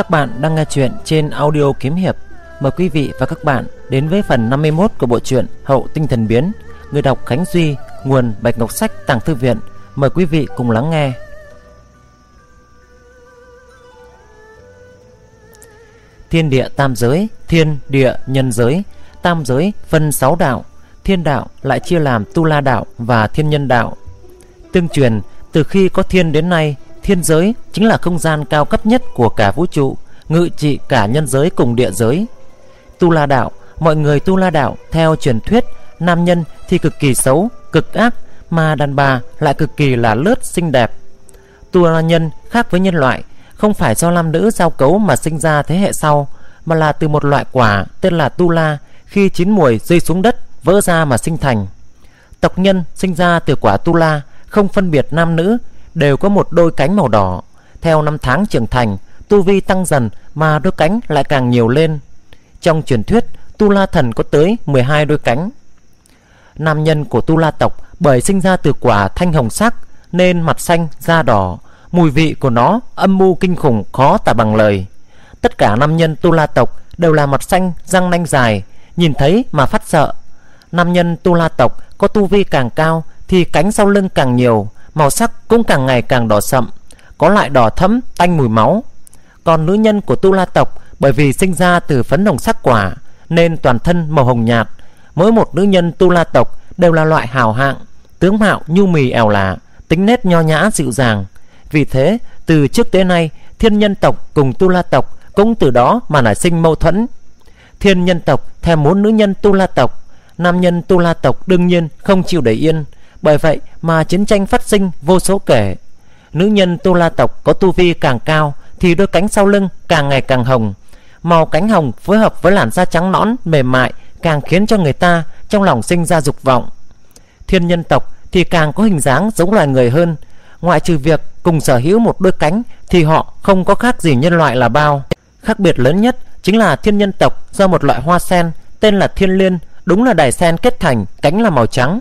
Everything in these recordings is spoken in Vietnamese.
Các bạn đang nghe chuyện trên audio kiếm hiệp. Mời quý vị và các bạn đến với phần 51 của bộ truyện Hậu Tinh Thần Biến. Người đọc Khánh Duy, nguồn Bạch Ngọc Sách Tàng Thư Viện. Mời quý vị cùng lắng nghe. Thiên địa tam giới, thiên địa nhân giới, tam giới phân sáu đạo, thiên đạo lại chia làm tu la đạo và thiên nhân đạo. Tương truyền, từ khi có thiên đến nay, thiên giới chính là không gian cao cấp nhất của cả vũ trụ, ngự trị cả nhân giới cùng địa giới. Tu La đạo, mọi người Tu La đạo theo truyền thuyết, nam nhân thì cực kỳ xấu, cực ác, mà đàn bà lại cực kỳ là lướt xinh đẹp. Tu La nhân khác với nhân loại, không phải do nam nữ giao cấu mà sinh ra thế hệ sau, mà là từ một loại quả tên là Tu La khi chín mùi rơi xuống đất vỡ ra mà sinh thành. Tộc nhân sinh ra từ quả Tu La không phân biệt nam nữ đều có một đôi cánh màu đỏ. Theo năm tháng trưởng thành, tu vi tăng dần mà đôi cánh lại càng nhiều lên. Trong truyền thuyết, Tu La Thần có tới 12 đôi cánh. Nam nhân của Tu La tộc bởi sinh ra từ quả thanh hồng sắc nên mặt xanh, da đỏ, mùi vị của nó âm mưu kinh khủng khó tả bằng lời. Tất cả nam nhân Tu La tộc đều là mặt xanh, răng nanh dài, nhìn thấy mà phát sợ. Nam nhân Tu La tộc có tu vi càng cao thì cánh sau lưng càng nhiều, màu sắc cũng càng ngày càng đỏ sậm, có loại đỏ thẫm tanh mùi máu. Còn nữ nhân của Tu La tộc bởi vì sinh ra từ phấn hồng sắc quả nên toàn thân màu hồng nhạt. Mỗi một nữ nhân Tu La tộc đều là loại hào hạng, tướng mạo nhu mì ẻo lả, tính nét nho nhã dịu dàng. Vì thế, từ trước tới nay, thiên nhân tộc cùng Tu La tộc cũng từ đó mà nảy sinh mâu thuẫn. Thiên nhân tộc thèm muốn nữ nhân Tu La tộc, nam nhân Tu La tộc đương nhiên không chịu để yên, bởi vậy mà chiến tranh phát sinh vô số kể. Nữ nhân Tu La tộc có tu vi càng cao thì đôi cánh sau lưng càng ngày càng hồng. Màu cánh hồng phối hợp với làn da trắng nõn, mềm mại càng khiến cho người ta trong lòng sinh ra dục vọng. Thiên nhân tộc thì càng có hình dáng giống loài người hơn. Ngoại trừ việc cùng sở hữu một đôi cánh thì họ không có khác gì nhân loại là bao. Khác biệt lớn nhất chính là thiên nhân tộc do một loại hoa sen tên là thiên liên, đúng là đài sen kết thành, cánh là màu trắng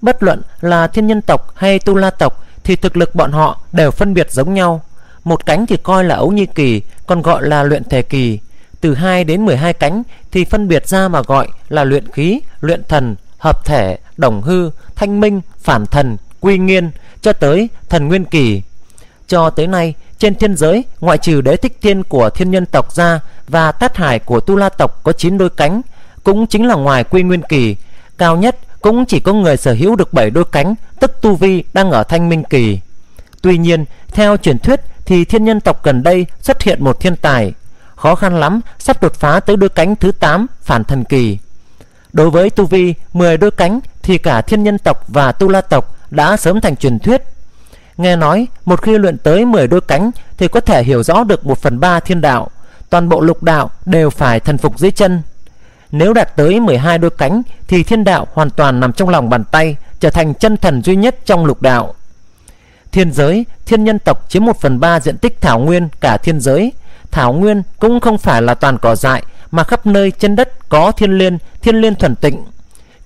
Bất luận là thiên nhân tộc hay tu la tộc thì thực lực bọn họ đều phân biệt giống nhau. Một cánh thì coi là ấu nhi kỳ, còn gọi là luyện thể kỳ. Từ 2 đến 12 cánh thì phân biệt ra mà gọi là luyện khí, luyện thần, hợp thể, đồng hư, thanh minh, phản thần, quy nghiên cho tới thần nguyên kỳ. Cho tới nay, trên thiên giới, ngoại trừ đế thích thiên của thiên nhân tộc ra và tát hải của tu la tộc có 9 đôi cánh, cũng chính là ngoài quy nguyên kỳ, cao nhất cũng chỉ có người sở hữu được 7 đôi cánh, tức tu vi đang ở thanh minh kỳ. Tuy nhiên, theo truyền thuyết thì thiên nhân tộc gần đây xuất hiện một thiên tài, khó khăn lắm sắp đột phá tới đôi cánh thứ 8 phản thần kỳ. Đối với tu vi 10 đôi cánh thì cả thiên nhân tộc và tu la tộc đã sớm thành truyền thuyết. Nghe nói một khi luyện tới 10 đôi cánh thì có thể hiểu rõ được 1 phần 3 thiên đạo. Toàn bộ lục đạo đều phải thần phục dưới chân nếu đạt tới 12 đôi cánh thì thiên đạo hoàn toàn nằm trong lòng bàn tay, trở thành chân thần duy nhất trong lục đạo. Thiên giới, thiên nhân tộc chiếm 1 phần 3 diện tích thảo nguyên cả thiên giới. Thảo nguyên cũng không phải là toàn cỏ dại mà khắp nơi trên đất có thiên liên, thiên liên thuần tịnh.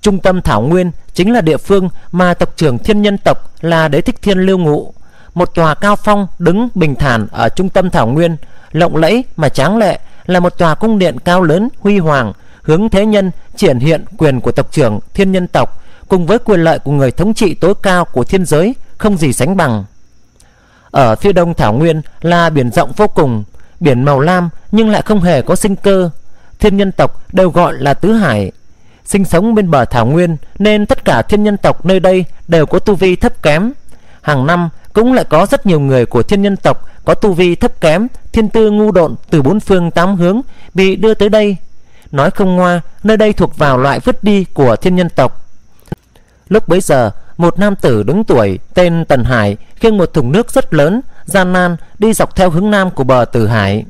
Trung tâm thảo nguyên chính là địa phương mà tộc trưởng thiên nhân tộc là đế thích thiên lưu ngụ. Một tòa cao phong đứng bình thản ở trung tâm thảo nguyên, lộng lẫy mà tráng lệ là một tòa cung điện cao lớn huy hoàng hướng thế nhân triển hiện quyền của tộc trưởng thiên nhân tộc cùng với quyền lợi của người thống trị tối cao của thiên giới không gì sánh bằng. Ở phía đông Thảo Nguyên là biển rộng vô cùng, biển màu lam nhưng lại không hề có sinh cơ. Thiên nhân tộc đều gọi là tứ hải. Sinh sống bên bờ Thảo Nguyên nên tất cả thiên nhân tộc nơi đây đều có tu vi thấp kém. Hàng năm cũng lại có rất nhiều người của thiên nhân tộc có tu vi thấp kém, thiên tư ngu độn từ bốn phương tám hướng bị đưa tới đây Nói không ngoa, nơi đây thuộc vào loại vứt đi của thiên nhân tộc. Lúc bấy giờ, một nam tử đứng tuổi tên Tần Hải khiêng một thùng nước rất lớn, gian nan đi dọc theo hướng nam của bờ Tử Hải.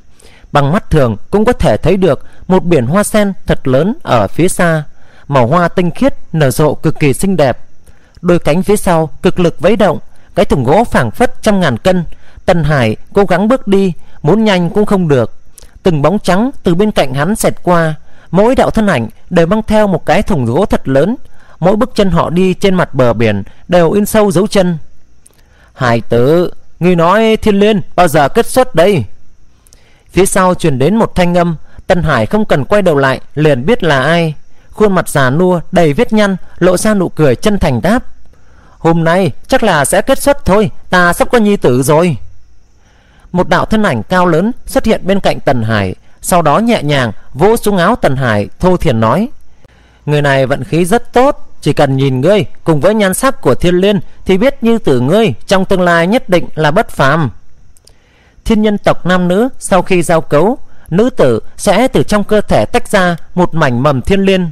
Bằng mắt thường cũng có thể thấy được một biển hoa sen thật lớn ở phía xa, màu hoa tinh khiết nở rộ cực kỳ xinh đẹp. Đôi cánh phía sau cực lực vẫy động, cái thùng gỗ phảng phất trăm ngàn cân. Tần Hải cố gắng bước đi, muốn nhanh cũng không được. Từng bóng trắng từ bên cạnh hắn xẹt qua, Mỗi đạo thân ảnh đều mang theo một cái thùng gỗ thật lớn. Mỗi bước chân họ đi trên mặt bờ biển Đều in sâu dấu chân. Hải tử Ngươi nói thiên liên bao giờ kết xuất đây? Phía sau truyền đến một thanh âm. Tân Hải không cần quay đầu lại, Liền biết là ai. Khuôn mặt già nua, đầy vết nhăn, Lộ ra nụ cười chân thành đáp. Hôm nay chắc là sẽ kết xuất thôi, Ta sắp có nhi tử rồi. Một đạo thân ảnh cao lớn xuất hiện bên cạnh Tần Hải. Sau đó nhẹ nhàng vỗ xuống áo Tần Hải, Thô thiền nói, Người này vận khí rất tốt, Chỉ cần nhìn ngươi cùng với nhan sắc của thiên liên Thì biết như tử ngươi Trong tương lai nhất định là bất phàm. Thiên nhân tộc nam nữ sau khi giao cấu, Nữ tử sẽ từ trong cơ thể tách ra Một mảnh mầm thiên liên.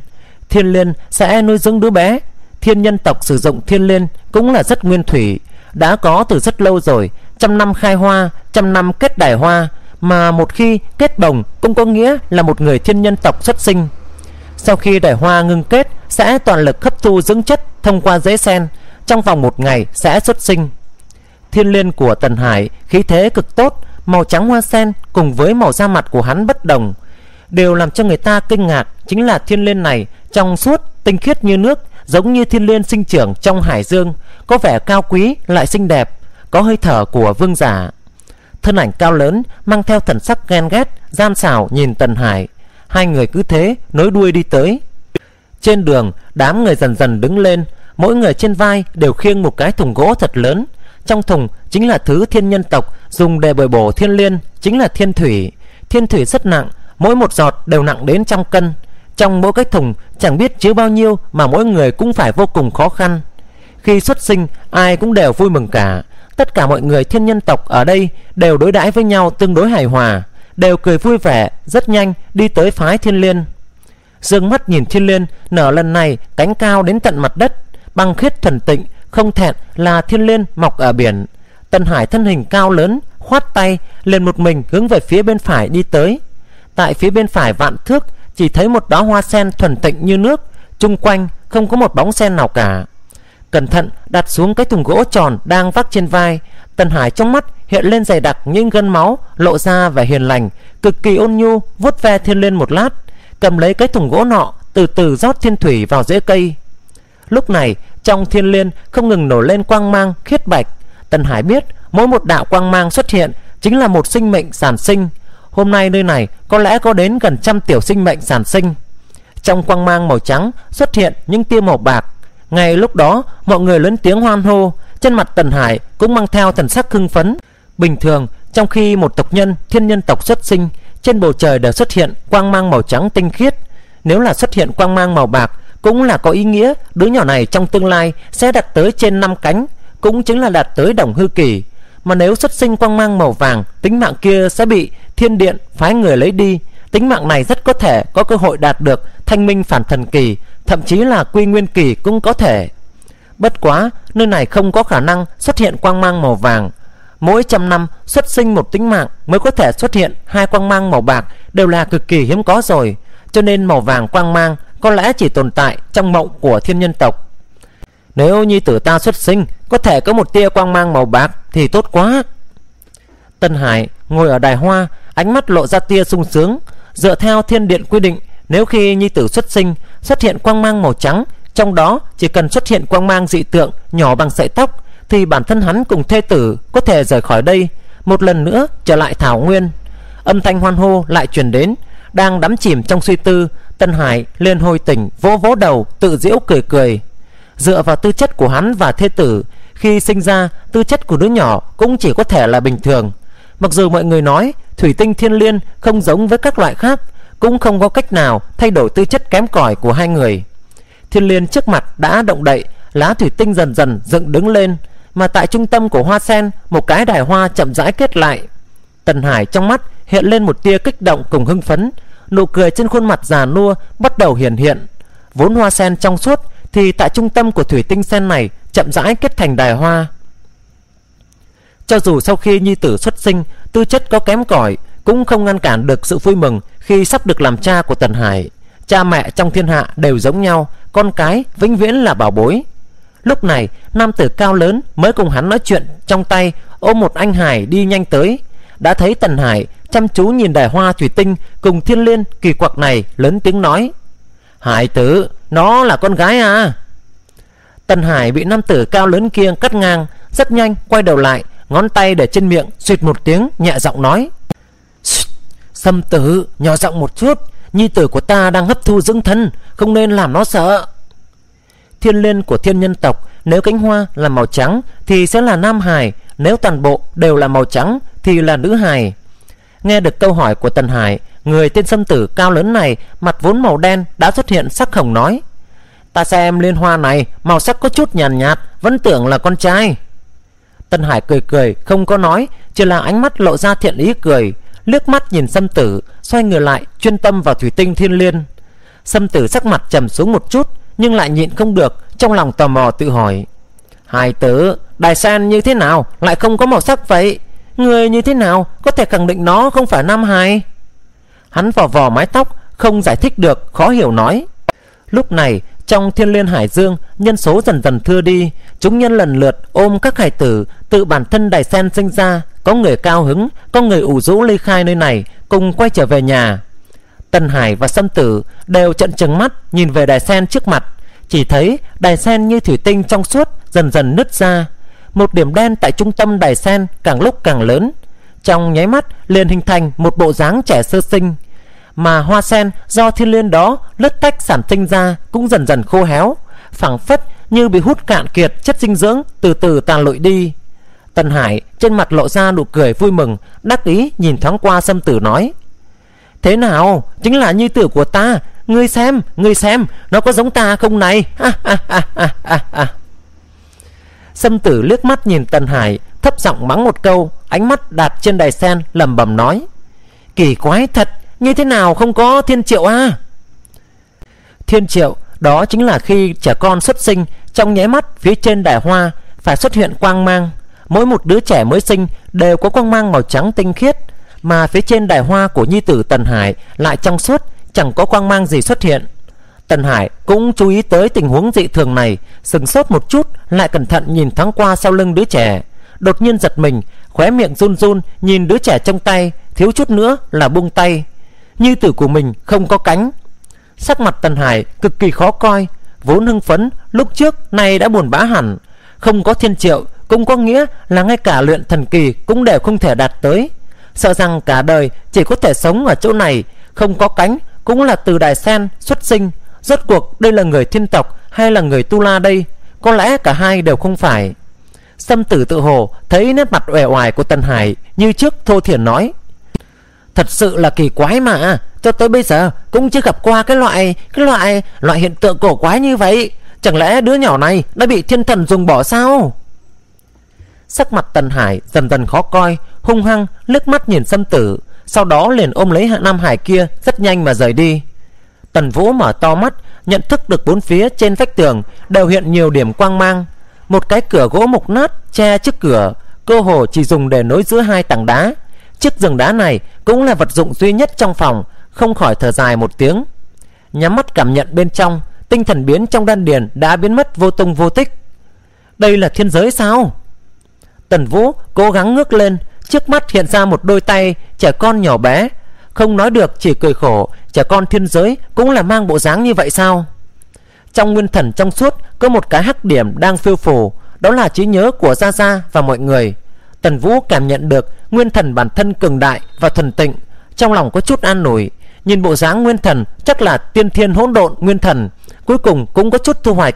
Thiên liên sẽ nuôi dưỡng đứa bé. Thiên nhân tộc sử dụng thiên liên Cũng là rất nguyên thủy, Đã có từ rất lâu rồi, Trăm năm khai hoa, Trăm năm kết đài hoa mà một khi kết bồng Cũng có nghĩa là một người thiên nhân tộc xuất sinh sau khi đẻ hoa ngưng kết sẽ toàn lực hấp thu dưỡng chất thông qua rễ sen, trong vòng một ngày sẽ xuất sinh. Thiên liên của Tần Hải khí thế cực tốt, màu trắng hoa sen cùng với màu da mặt của hắn bất đồng, đều làm cho người ta kinh ngạc chính là thiên liên này trong suốt, tinh khiết như nước, giống như thiên liên sinh trưởng trong hải dương, có vẻ cao quý lại xinh đẹp, có hơi thở của vương giả. Thân ảnh cao lớn mang theo thần sắc ghen ghét, gian xảo nhìn Tần Hải, Hai người cứ thế nối đuôi đi tới. Trên đường đám người dần dần đứng lên. Mỗi người trên vai đều khiêng một cái thùng gỗ thật lớn. Trong thùng chính là thứ thiên nhân tộc Dùng để bồi bổ thiên liên Chính là thiên thủy. Thiên thủy rất nặng Mỗi một giọt đều nặng đến trăm cân. Trong mỗi cái thùng chẳng biết chứa bao nhiêu Mà mỗi người cũng phải vô cùng khó khăn. Khi xuất sinh ai cũng đều vui mừng cả. Tất cả mọi người thiên nhân tộc ở đây Đều đối đãi với nhau tương đối hài hòa, đều cười vui vẻ, rất nhanh đi tới phái thiên liên. Dương mắt nhìn thiên liên, nở lần này cánh cao đến tận mặt đất, băng khiết thuần tịnh, không thẹn là thiên liên mọc ở biển. Tân hải thân hình cao lớn, khoát tay, liền một mình hướng về phía bên phải đi tới. Tại phía bên phải vạn thước, chỉ thấy một đóa hoa sen thuần tịnh như nước, chung quanh không có một bóng sen nào cả cẩn thận đặt xuống cái thùng gỗ tròn đang vác trên vai Tần Hải trong mắt hiện lên dày đặc những gân máu lộ ra vẻ hiền lành, cực kỳ ôn nhu vuốt ve thiên lên một lát, cầm lấy cái thùng gỗ nọ từ từ rót thiên thủy vào rễ cây. Lúc này trong thiên liên không ngừng nổi lên quang mang khiết bạch. Tần Hải biết mỗi một đạo quang mang xuất hiện chính là một sinh mệnh sản sinh. Hôm nay nơi này có lẽ có đến gần trăm tiểu sinh mệnh sản sinh. Trong quang mang màu trắng xuất hiện những tia màu bạc. Ngay lúc đó mọi người lớn tiếng hoan hô trên mặt Tần Hải cũng mang theo thần sắc hưng phấn. Bình thường, trong khi một tộc nhân thiên nhân tộc xuất sinh, trên bầu trời đều xuất hiện quang mang màu trắng tinh khiết. Nếu là xuất hiện quang mang màu bạc, cũng là có ý nghĩa đứa nhỏ này trong tương lai sẽ đạt tới trên năm cánh, cũng chính là đạt tới đồng hư kỳ. Mà nếu xuất sinh quang mang màu vàng, tính mạng kia sẽ bị thiên điện phái người lấy đi. Tính mạng này rất có thể có cơ hội đạt được thanh minh phản thần kỳ, thậm chí là quy nguyên kỳ cũng có thể. Bất quá, nơi này không có khả năng xuất hiện quang mang màu vàng. Mỗi trăm năm xuất sinh một tính mạng mới có thể xuất hiện hai quang mang màu bạc đều là cực kỳ hiếm có rồi. Cho nên màu vàng quang mang có lẽ chỉ tồn tại trong mộng của thiên nhân tộc. Nếu nhi tử ta xuất sinh có thể có một tia quang mang màu bạc thì tốt quá. Tân Hải ngồi ở đài hoa, ánh mắt lộ ra tia sung sướng. Dựa theo thiên điện quy định, nếu khi nhi tử xuất sinh xuất hiện quang mang màu trắng trong đó chỉ cần xuất hiện quang mang dị tượng nhỏ bằng sợi tóc thì bản thân hắn cùng thê tử có thể rời khỏi đây, một lần nữa trở lại Thảo Nguyên. Âm thanh hoan hô lại truyền đến, đang đắm chìm trong suy tư, Tân Hải lên hồi tỉnh, vỗ vỗ đầu, tự giễu cười cười. Dựa vào tư chất của hắn và thê tử, khi sinh ra, tư chất của đứa nhỏ cũng chỉ có thể là bình thường. Mặc dù mọi người nói thủy tinh thiên liên không giống với các loại khác, cũng không có cách nào thay đổi tư chất kém cỏi của hai người. Thiên Liên trước mặt đã động đậy, lá thủy tinh dần dần dựng đứng lên, mà tại trung tâm của hoa sen, một cái đài hoa chậm rãi kết lại. Tần Hải trong mắt hiện lên một tia kích động cùng hưng phấn, nụ cười trên khuôn mặt già nua bắt đầu hiện hiện. Vốn hoa sen trong suốt thì tại trung tâm của thủy tinh sen này chậm rãi kết thành đài hoa. Cho dù sau khi nhi tử xuất sinh, tư chất có kém cỏi cũng không ngăn cản được sự vui mừng khi sắp được làm cha của Tần Hải. Cha mẹ trong thiên hạ đều giống nhau, con cái vĩnh viễn là bảo bối. Lúc này, nam tử cao lớn mới cùng hắn nói chuyện trong tay, ôm một anh hải đi nhanh tới. Đã thấy Tần Hải chăm chú nhìn đài hoa thủy tinh cùng thiên liên kỳ quặc này lớn tiếng nói. Hải tử, nó là con gái à? Tần Hải bị nam tử cao lớn kia cắt ngang, rất nhanh quay đầu lại, ngón tay để trên miệng, suyệt một tiếng nhẹ giọng nói. Sâm tử nhỏ giọng một chút. Nhi tử của ta đang hấp thu dưỡng thân Không nên làm nó sợ. Thiên liên của thiên nhân tộc Nếu cánh hoa là màu trắng Thì sẽ là nam hài. Nếu toàn bộ đều là màu trắng Thì là nữ hài. Nghe được câu hỏi của Tần Hải Người tên Sâm tử cao lớn này Mặt vốn màu đen đã xuất hiện sắc hồng nói. Ta xem liên hoa này Màu sắc có chút nhàn nhạt, nhạt Vẫn tưởng là con trai. Tân Hải cười cười không có nói Chỉ là ánh mắt lộ ra thiện ý cười. Liếc mắt nhìn Sâm Tử, Xoay người lại, chuyên tâm vào thủy tinh thiên liên. Sâm Tử sắc mặt trầm xuống một chút, Nhưng lại nhịn không được, Trong lòng tò mò tự hỏi. Hai tử, Đài sen như thế nào? Lại không có màu sắc vậy. Người như thế nào? Có thể khẳng định nó không phải Nam hài. Hắn vò vò mái tóc, Không giải thích được, khó hiểu nói. Lúc này trong thiên liên hải dương, Nhân số dần dần thưa đi, Chúng nhân lần lượt ôm các hải tử, Tự bản thân đài sen sinh ra, Có người cao hứng, Có người ủ rũ ly khai nơi này, Cùng quay trở về nhà. Tần Hải và Sâm Tử đều trận trừng mắt Nhìn về đài sen trước mặt. Chỉ thấy đài sen như thủy tinh trong suốt, Dần dần nứt ra. Một điểm đen tại trung tâm đài sen càng lúc càng lớn. Trong nháy mắt, liền hình thành một bộ dáng trẻ sơ sinh mà hoa sen do thiên liên đó lất tách sản tinh ra cũng dần dần khô héo phảng phất như bị hút cạn kiệt chất dinh dưỡng từ từ tàn lụi đi. Tần hải trên mặt lộ ra nụ cười vui mừng, đắc ý nhìn thoáng qua sâm tử nói, thế nào? Chính là nhi tử của ta. Ngươi xem ngươi xem, nó có giống ta không này? Sâm tử liếc mắt nhìn tần hải, thấp giọng mắng một câu, ánh mắt đặt trên đài sen lẩm bẩm nói, kỳ quái thật như thế nào không có thiên triệu à Thiên triệu, Đó chính là khi trẻ con xuất sinh, Trong nháy mắt phía trên đài hoa Phải xuất hiện quang mang. Mỗi một đứa trẻ mới sinh Đều có quang mang màu trắng tinh khiết, Mà phía trên đài hoa của nhi tử Tần Hải Lại trong suốt, Chẳng có quang mang gì xuất hiện. Tần Hải cũng chú ý tới tình huống dị thường này, Sừng sốt một chút, Lại cẩn thận nhìn thoáng qua sau lưng đứa trẻ. Đột nhiên giật mình, Khóe miệng run run, Nhìn đứa trẻ trong tay, Thiếu chút nữa là buông tay như tử của mình không có cánh. Sắc mặt Tần Hải cực kỳ khó coi, Vốn hưng phấn, lúc trước nay đã buồn bã hẳn. Không có thiên triệu, Cũng có nghĩa là ngay cả luyện thần kỳ Cũng đều không thể đạt tới. Sợ rằng cả đời chỉ có thể sống ở chỗ này, Không có cánh Cũng là từ đài sen xuất sinh. Rốt cuộc đây là người thiên tộc Hay là người tu la đây? Có lẽ cả hai đều không phải. Sâm tử tự hồ thấy nét mặt uể oải của Tần Hải Như trước thô thiển nói. Thật sự là kỳ quái mà. Cho tới bây giờ, cũng chưa gặp qua cái loại Cái loại loại hiện tượng cổ quái như vậy. Chẳng lẽ đứa nhỏ này đã bị thiên thần dùng bỏ sao? Sắc mặt Tần Hải dần dần khó coi, Hung hăng nước mắt nhìn Sâm Tử, Sau đó liền ôm lấy hạ Nam Hải kia Rất nhanh mà rời đi. Tần Vũ mở to mắt, Nhận thức được bốn phía trên vách tường Đều hiện nhiều điểm quang mang. Một cái cửa gỗ mục nát che trước cửa, Cơ hồ chỉ dùng để nối giữa hai tảng đá. Chiếc giường đá này cũng là vật dụng duy nhất trong phòng. Không khỏi thở dài một tiếng. Nhắm mắt cảm nhận bên trong, Tinh thần biến trong đan điền đã biến mất vô tung vô tích. Đây là thiên giới sao? Tần Vũ cố gắng ngước lên, Trước mắt hiện ra một đôi tay Trẻ con nhỏ bé. Không nói được, chỉ cười khổ, Trẻ con thiên giới cũng là mang bộ dáng như vậy sao? Trong nguyên thần trong suốt Có một cái hắc điểm đang phiêu phù, Đó là trí nhớ của Gia Gia và mọi người. Tần Vũ cảm nhận được nguyên thần bản thân cường đại và thần tịnh, trong lòng có chút an nổi Nhìn bộ dáng nguyên thần chắc là tiên thiên hỗn độn nguyên thần, cuối cùng cũng có chút thu hoạch.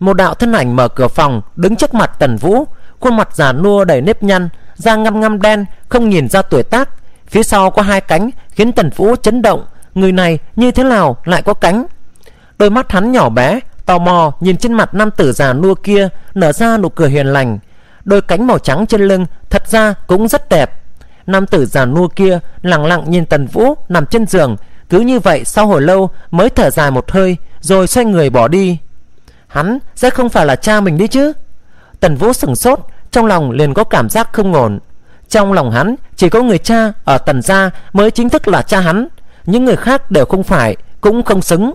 Một đạo thân ảnh mở cửa phòng, đứng trước mặt Tần Vũ, khuôn mặt già nua đầy nếp nhăn, da ngăm ngăm đen, không nhìn ra tuổi tác. Phía sau có hai cánh khiến Tần Vũ chấn động, người này như thế nào lại có cánh? Đôi mắt hắn nhỏ bé, tò mò nhìn trên mặt nam tử già nua kia nở ra nụ cười hiền lành Đôi cánh màu trắng trên lưng thật ra cũng rất đẹp. Nam tử già nua kia lặng lặng nhìn Tần Vũ nằm trên giường, Cứ như vậy sau hồi lâu mới thở dài một hơi, Rồi xoay người bỏ đi. Hắn sẽ không phải là cha mình đi chứ? Tần Vũ sửng sốt, Trong lòng liền có cảm giác không ổn. Trong lòng hắn chỉ có người cha ở Tần Gia Mới chính thức là cha hắn, Những người khác đều không phải, Cũng không xứng.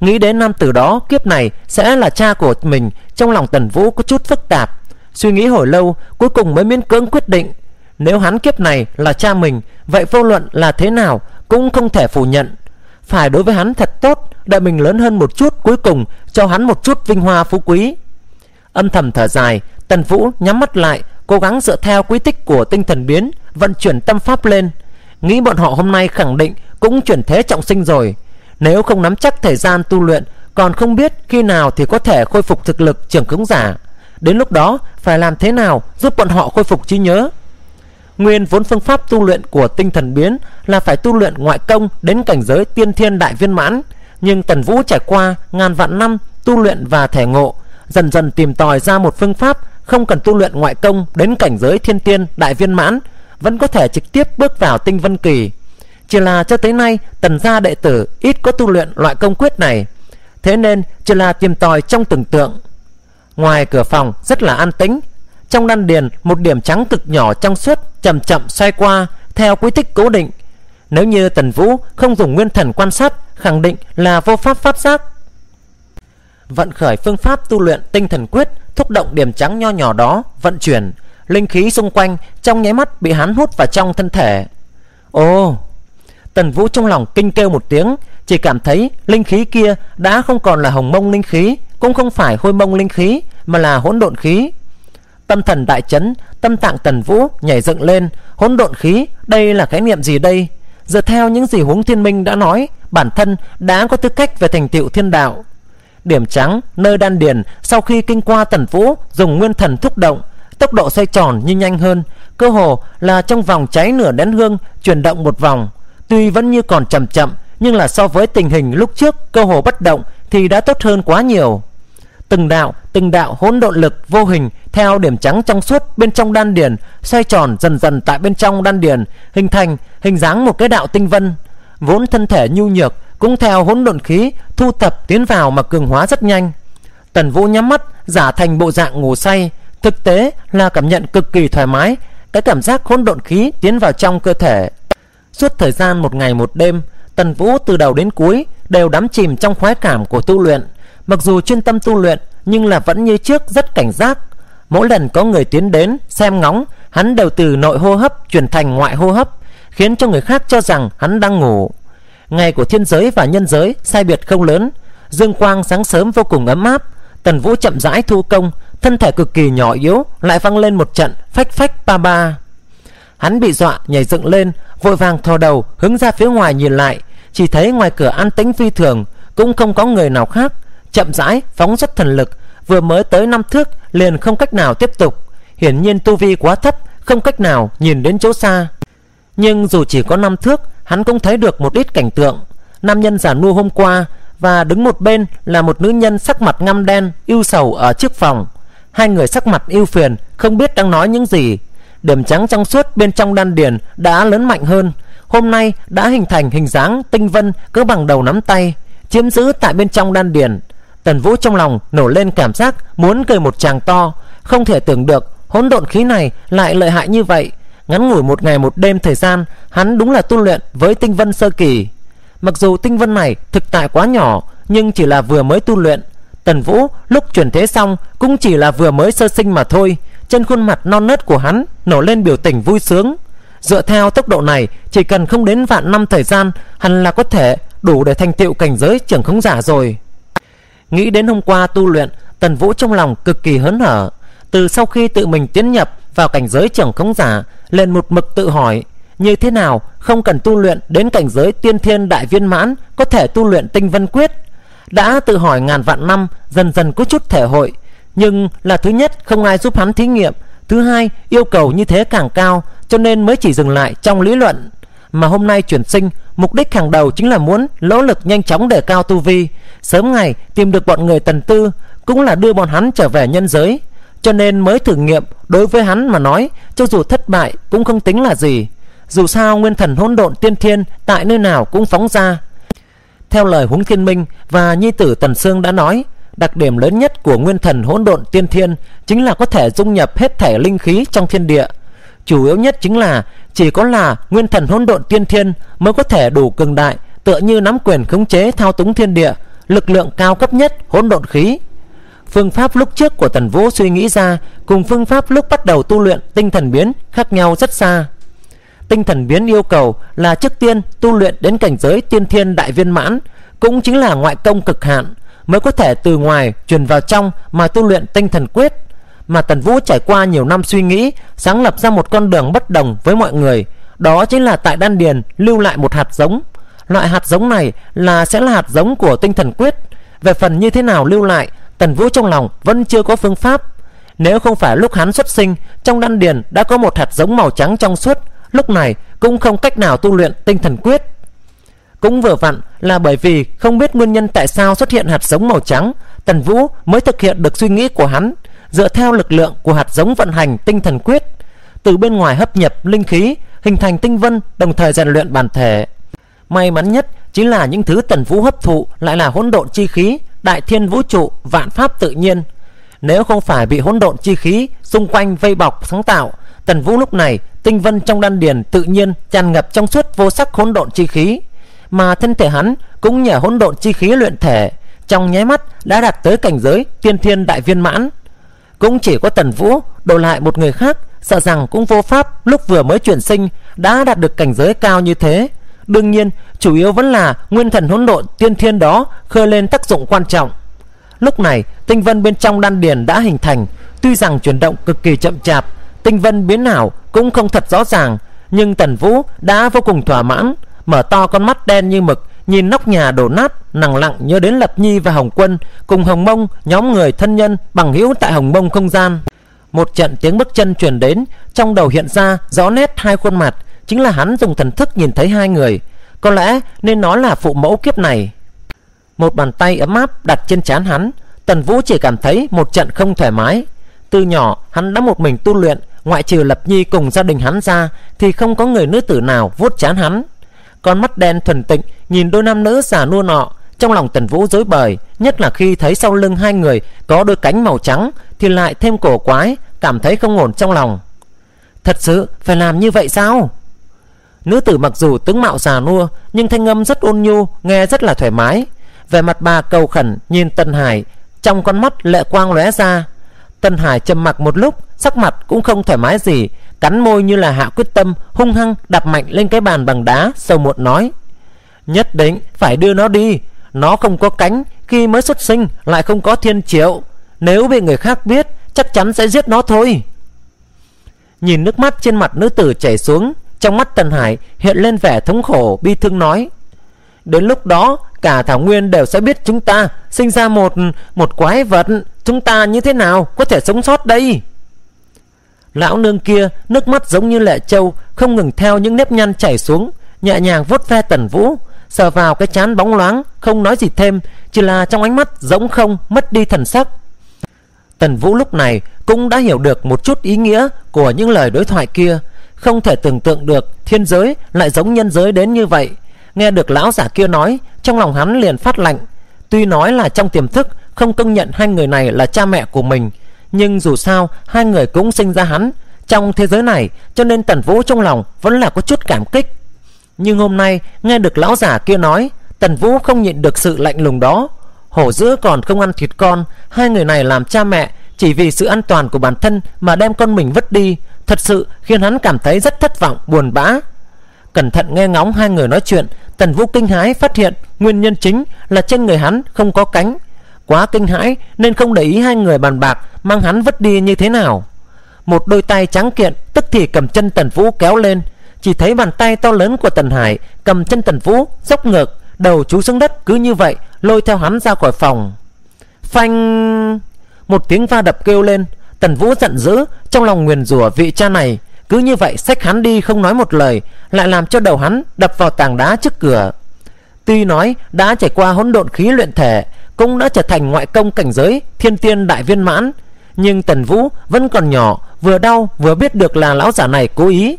Nghĩ đến nam tử đó, kiếp này sẽ là cha của mình, Trong lòng Tần Vũ có chút phức tạp. Suy nghĩ hồi lâu, Cuối cùng mới miễn cưỡng quyết định, Nếu hắn kiếp này là cha mình, Vậy vô luận là thế nào Cũng không thể phủ nhận. Phải đối với hắn thật tốt, Đợi mình lớn hơn một chút, Cuối cùng cho hắn một chút vinh hoa phú quý. Âm thầm thở dài, Tần Vũ nhắm mắt lại, Cố gắng dựa theo quy tích của tinh thần biến, Vận chuyển tâm pháp lên. Nghĩ bọn họ hôm nay khẳng định Cũng chuyển thế trọng sinh rồi. Nếu không nắm chắc thời gian tu luyện, Còn không biết khi nào thì có thể khôi phục thực lực trưởng cứng giả. Đến lúc đó, phải làm thế nào Giúp bọn họ khôi phục trí nhớ Nguyên vốn phương pháp tu luyện của tinh thần biến Là phải tu luyện ngoại công Đến cảnh giới tiên thiên đại viên mãn Nhưng Tần Vũ trải qua ngàn vạn năm Tu luyện và thể ngộ, Dần dần tìm tòi ra một phương pháp Không cần tu luyện ngoại công Đến cảnh giới thiên tiên đại viên mãn, vẫn có thể trực tiếp bước vào tinh vân kỳ. Chỉ là cho tới nay, tần gia đệ tử ít có tu luyện loại công quyết này. Thế nên chỉ là tìm tòi trong tưởng tượng. Ngoài cửa phòng rất là an tĩnh. Trong đan điền một điểm trắng cực nhỏ trong suốt chậm chậm xoay qua theo quy tích cố định. Nếu như tần vũ không dùng nguyên thần quan sát khẳng định là vô pháp phát giác. Vận khởi phương pháp tu luyện tinh thần quyết thúc động điểm trắng nho nhỏ đó vận chuyển linh khí xung quanh trong nháy mắt bị hắn hút vào trong thân thể. Ồ! Tần Vũ trong lòng kinh kêu một tiếng, chỉ cảm thấy linh khí kia đã không còn là hồng mông linh khí, cũng không phải hôi mông linh khí, mà là hỗn độn khí. Tâm thần đại chấn, tâm tạng Tần Vũ nhảy dựng lên, hỗn độn khí, đây là khái niệm gì đây? Dựa theo những gì Huống Thiên Minh đã nói, bản thân đã có tư cách về thành tựu thiên đạo. Điểm trắng nơi đan điền sau khi kinh qua Tần Vũ dùng nguyên thần thúc động, tốc độ xoay tròn như nhanh hơn, cơ hồ là trong vòng cháy nửa nén hương chuyển động một vòng. Tuy vẫn như còn chậm chậm, nhưng là so với tình hình lúc trước cơ hồ bất động thì đã tốt hơn quá nhiều. Từng đạo, từng đạo hỗn độn lực vô hình theo điểm trắng trong suốt bên trong đan điền xoay tròn dần dần tại bên trong đan điền, hình thành hình dáng một cái đạo tinh vân. Vốn thân thể nhu nhược cũng theo hỗn độn khí thu thập tiến vào mà cường hóa rất nhanh. Tần Vũ nhắm mắt giả thành bộ dạng ngủ say, Thực tế là cảm nhận cực kỳ thoải mái Cái cảm giác hỗn độn khí tiến vào trong cơ thể Suốt thời gian một ngày một đêm Tần Vũ từ đầu đến cuối Đều đắm chìm trong khoái cảm của tu luyện Mặc dù chuyên tâm tu luyện nhưng là vẫn như trước, rất cảnh giác. Mỗi lần có người tiến đến, xem ngóng, Hắn đều từ nội hô hấp chuyển thành ngoại hô hấp, Khiến cho người khác cho rằng hắn đang ngủ. Ngày của thiên giới và nhân giới, sai biệt không lớn. Dương quang sáng sớm vô cùng ấm áp. Tần Vũ chậm rãi thu công, thân thể cực kỳ nhỏ yếu, lại văng lên một trận phách phách ba ba. Hắn bị dọa, nhảy dựng lên, vội vàng thò đầu, hướng ra phía ngoài nhìn lại. Chỉ thấy ngoài cửa an tĩnh phi thường, cũng không có người nào khác chậm rãi, phóng xuất thần lực. Vừa mới tới năm thước, liền không cách nào tiếp tục. Hiển nhiên tu vi quá thấp, không cách nào nhìn đến chỗ xa. Nhưng dù chỉ có năm thước, hắn cũng thấy được một ít cảnh tượng. Nam nhân giả nua hôm qua và đứng một bên là một nữ nhân sắc mặt ngăm đen, ưu sầu ở trước phòng. Hai người sắc mặt yêu phiền, Không biết đang nói những gì. Điểm trắng trong suốt bên trong đan điền Đã lớn mạnh hơn. Hôm nay đã hình thành hình dáng tinh vân cỡ bằng đầu nắm tay, Chiếm giữ tại bên trong đan điền. Tần Vũ trong lòng nổ lên cảm giác Muốn cười một tràng to Không thể tưởng được hỗn độn khí này lại lợi hại như vậy Ngắn ngủi một ngày một đêm thời gian Hắn đúng là tu luyện với tinh vân sơ kỳ Mặc dù tinh vân này thực tại quá nhỏ Nhưng chỉ là vừa mới tu luyện Tần Vũ lúc chuyển thế xong cũng chỉ là vừa mới sơ sinh mà thôi. Trên khuôn mặt non nớt của hắn nổ lên biểu tình vui sướng. Dựa theo tốc độ này, chỉ cần không đến vạn năm thời gian, hắn là có thể đủ để thành tựu cảnh giới trưởng khống giả rồi. Nghĩ đến hôm qua tu luyện, Tần Vũ trong lòng cực kỳ hớn hở. Từ sau khi tự mình tiến nhập vào cảnh giới trưởng khống giả, lên một mực tự hỏi như thế nào không cần tu luyện đến cảnh giới tiên thiên đại viên mãn có thể tu luyện tinh vân quyết? Đã tự hỏi ngàn vạn năm dần dần có chút thể hội. Nhưng là thứ nhất không ai giúp hắn thí nghiệm. Thứ hai yêu cầu như thế càng cao cho nên mới chỉ dừng lại trong lý luận mà hôm nay chuyển sinh mục đích hàng đầu chính là muốn nỗ lực nhanh chóng để cao tu vi. Sớm ngày tìm được bọn người tần tư cũng là đưa bọn hắn trở về nhân giới. Cho nên mới thử nghiệm đối với hắn mà nói cho dù thất bại cũng không tính là gì. Dù sao nguyên thần hỗn độn tiên thiên tại nơi nào cũng phóng ra. Theo lời Huống Thiên Minh và nhi tử Tần Sương đã nói, đặc điểm lớn nhất của nguyên thần hỗn độn tiên thiên chính là có thể dung nhập hết thể linh khí trong thiên địa. Chủ yếu nhất chính là chỉ có là nguyên thần hỗn độn tiên thiên mới có thể đủ cường đại, tựa như nắm quyền khống chế thao túng thiên địa, lực lượng cao cấp nhất hỗn độn khí. Phương pháp lúc trước của Tần Vũ suy nghĩ ra cùng phương pháp lúc bắt đầu tu luyện tinh thần biến khác nhau rất xa. Tinh thần biến yêu cầu là trước tiên tu luyện đến cảnh giới tiên thiên đại viên mãn, cũng chính là ngoại công cực hạn, mới có thể từ ngoài truyền vào trong mà tu luyện tinh thần quyết. Mà Tần Vũ trải qua nhiều năm suy nghĩ, sáng lập ra một con đường bất đồng với mọi người. Đó chính là tại đan điền lưu lại một hạt giống. Loại hạt giống này là sẽ là hạt giống của tinh thần quyết. Về phần như thế nào lưu lại Tần Vũ trong lòng vẫn chưa có phương pháp. Nếu không phải lúc hắn xuất sinh Trong đan điền đã có một hạt giống màu trắng trong suốt Lúc này cũng không cách nào tu luyện tinh thần quyết. Cũng vừa vặn là bởi vì không biết nguyên nhân tại sao xuất hiện hạt giống màu trắng Tần Vũ mới thực hiện được suy nghĩ của hắn. Dựa theo lực lượng của hạt giống vận hành tinh thần quyết Từ bên ngoài hấp nhập linh khí Hình thành tinh vân đồng thời rèn luyện bản thể May mắn nhất chính là những thứ Tần Vũ hấp thụ lại là hỗn độn chi khí đại thiên vũ trụ, vạn pháp tự nhiên. Nếu không phải bị hỗn độn chi khí xung quanh vây bọc sáng tạo, Tần Vũ lúc này tinh vân trong đan điền tự nhiên tràn ngập trong suốt vô sắc hỗn độn chi khí, mà thân thể hắn cũng nhờ hỗn độn chi khí luyện thể, trong nháy mắt đã đạt tới cảnh giới tiên thiên đại viên mãn. Cũng chỉ có Tần Vũ đổi lại một người khác, sợ rằng cũng vô pháp lúc vừa mới chuyển sinh đã đạt được cảnh giới cao như thế. Đương nhiên, chủ yếu vẫn là nguyên thần hỗn độn tiên thiên đó khơi lên tác dụng quan trọng. Lúc này, tinh vân bên trong đan điền đã hình thành, tuy rằng chuyển động cực kỳ chậm chạp, tinh vân biến nào cũng không thật rõ ràng, nhưng Tần Vũ đã vô cùng thỏa mãn, mở to con mắt đen như mực, nhìn nóc nhà đổ nát, nặng lặng nhớ đến Lập Nhi và Hồng Quân cùng Hồng Mông, nhóm người thân nhân bằng hữu tại Hồng Mông không gian. Một trận tiếng bước chân truyền đến, trong đầu hiện ra rõ nét hai khuôn mặt, chính là hắn dùng thần thức nhìn thấy hai người. Có lẽ nên nói là phụ mẫu kiếp này. Một bàn tay ấm áp đặt trên trán hắn, Tần Vũ chỉ cảm thấy một trận không thoải mái. Từ nhỏ hắn đã một mình tu luyện, ngoại trừ Lập Nhi cùng gia đình hắn ra thì không có người nữ tử nào vuốt chán hắn. Con mắt đen thuần tịnh nhìn đôi nam nữ già nua nọ, trong lòng Tần Vũ rối bời, nhất là khi thấy sau lưng hai người có đôi cánh màu trắng thì lại thêm cổ quái, cảm thấy không ổn trong lòng. Thật sự phải làm như vậy sao? Nữ tử mặc dù tướng mạo già nua nhưng thanh âm rất ôn nhu, nghe rất là thoải mái. Về mặt bà cầu khẩn nhìn Tân Hải, trong con mắt lệ quang lóe ra. Tân Hải trầm mặc một lúc, sắc mặt cũng không thoải mái gì, cắn môi như là hạ quyết tâm, hung hăng đạp mạnh lên cái bàn bằng đá, sầu muộn nói: "Nhất định phải đưa nó đi, nó không có cánh, khi mới xuất sinh lại không có thiên triệu, nếu bị người khác biết, chắc chắn sẽ giết nó thôi." Nhìn nước mắt trên mặt nữ tử chảy xuống, trong mắt Tần Hải hiện lên vẻ thống khổ bi thương nói. Đến lúc đó cả Thảo Nguyên đều sẽ biết chúng ta sinh ra một một quái vật. Chúng ta như thế nào có thể sống sót đây? Lão nương kia nước mắt giống như lệ châu Không ngừng theo những nếp nhăn chảy xuống Nhẹ nhàng vuốt ve Tần Vũ Sờ vào cái chán bóng loáng Không nói gì thêm Chỉ là trong ánh mắt giống không mất đi thần sắc Tần Vũ lúc này cũng đã hiểu được một chút ý nghĩa của những lời đối thoại kia không thể tưởng tượng được thiên giới lại giống nhân giới đến như vậy. Nghe được lão giả kia nói, trong lòng hắn liền phát lạnh. Tuy nói là trong tiềm thức không công nhận hai người này là cha mẹ của mình, nhưng dù sao hai người cũng sinh ra hắn trong thế giới này, cho nên Tần Vũ trong lòng vẫn là có chút cảm kích. Nhưng hôm nay nghe được lão giả kia nói, Tần Vũ không nhịn được sự lạnh lùng đó. Hổ dữ còn không ăn thịt con, hai người này làm cha mẹ chỉ vì sự an toàn của bản thân mà đem con mình vứt đi, thật sự khiến hắn cảm thấy rất thất vọng, buồn bã. Cẩn thận nghe ngóng hai người nói chuyện, Tần Vũ kinh hãi phát hiện nguyên nhân chính là trên người hắn không có cánh. Quá kinh hãi nên không để ý hai người bàn bạc mang hắn vứt đi như thế nào. Một đôi tay trắng kiện tức thì cầm chân Tần Vũ kéo lên, chỉ thấy bàn tay to lớn của Tần Hải cầm chân Tần Vũ dốc ngược, đầu chú xuống đất cứ như vậy lôi theo hắn ra khỏi phòng. Phanh! Một tiếng va đập kêu lên, Tần Vũ giận dữ Trong lòng nguyền rủa vị cha này Cứ như vậy xách hắn đi không nói một lời Lại làm cho đầu hắn đập vào tảng đá trước cửa Tuy nói đã trải qua hỗn độn khí luyện thể cũng đã trở thành ngoại công cảnh giới, Thiên tiên đại viên mãn. Nhưng Tần Vũ vẫn còn nhỏ, Vừa đau vừa biết được là lão giả này cố ý.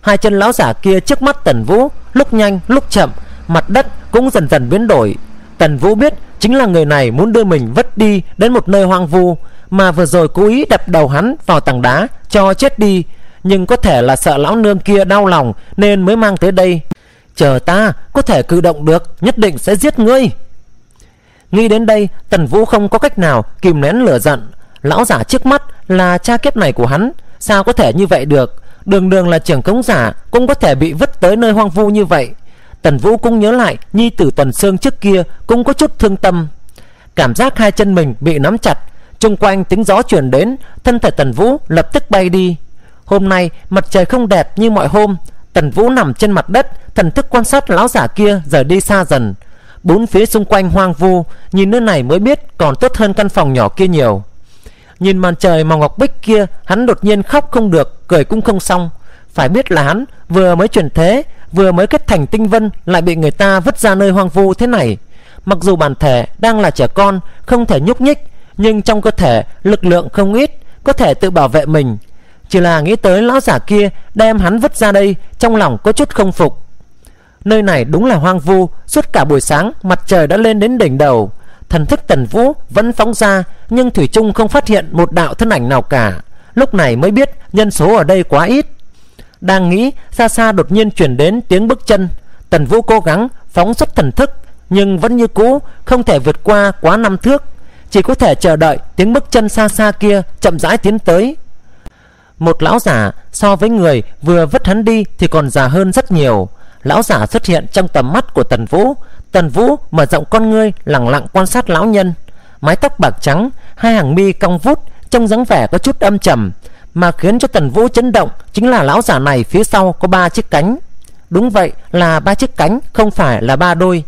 Hai chân lão giả kia trước mắt Tần Vũ Lúc nhanh, lúc chậm, Mặt đất cũng dần dần biến đổi. Tần Vũ biết chính là người này muốn đưa mình vất đi đến một nơi hoang vu, mà vừa rồi cố ý đập đầu hắn vào tảng đá cho chết đi. Nhưng có thể là sợ lão nương kia đau lòng nên mới mang tới đây. Chờ ta, có thể cử động được, nhất định sẽ giết ngươi nghĩ đến đây, tần vũ không có cách nào kìm nén lửa giận. Lão giả trước mắt là cha kiếp này của hắn. Sao có thể như vậy được? Đường đường là trưởng cống giả, cũng có thể bị vứt tới nơi hoang vu như vậy. Tần vũ cũng nhớ lại, nhi tử tần sương trước kia cũng có chút thương tâm. Cảm giác hai chân mình bị nắm chặt Trung quanh tiếng gió chuyển đến, Thân thể Tần Vũ lập tức bay đi. Hôm nay, mặt trời không đẹp như mọi hôm. Tần Vũ nằm trên mặt đất, Thần thức quan sát lão giả kia rời đi xa dần. Bốn phía xung quanh hoang vu, Nhìn nơi này mới biết còn tốt hơn căn phòng nhỏ kia nhiều. Nhìn màn trời màu ngọc bích kia, Hắn đột nhiên khóc không được, Cười cũng không xong. Phải biết là hắn vừa mới chuyển thế, Vừa mới kết thành tinh vân, Lại bị người ta vứt ra nơi hoang vu thế này. Mặc dù bản thể đang là trẻ con, Không thể nhúc nhích, Nhưng trong cơ thể lực lượng không ít, Có thể tự bảo vệ mình. Chỉ là nghĩ tới lão giả kia Đem hắn vứt ra đây, Trong lòng có chút không phục. Nơi này đúng là hoang vu, Suốt cả buổi sáng mặt trời đã lên đến đỉnh đầu. Thần thức tần vũ vẫn phóng ra, Nhưng Thủy Trung không phát hiện một đạo thân ảnh nào cả. Lúc này mới biết nhân số ở đây quá ít. Đang nghĩ, xa xa đột nhiên chuyển đến tiếng bước chân. Tần vũ cố gắng phóng xuất thần thức, Nhưng vẫn như cũ không thể vượt qua quá năm thước. Chỉ có thể chờ đợi tiếng bước chân xa xa kia chậm rãi tiến tới. Một lão giả so với người vừa vứt hắn đi thì còn già hơn rất nhiều. Lão giả xuất hiện trong tầm mắt của Tần Vũ. Tần Vũ mở rộng con ngươi lặng lặng quan sát lão nhân. Mái tóc bạc trắng, Hai hàng mi cong vút, Trông dáng vẻ có chút âm trầm. Mà khiến cho Tần Vũ chấn động Chính là lão giả này phía sau có ba chiếc cánh. Đúng vậy là ba chiếc cánh, Không phải là ba đôi.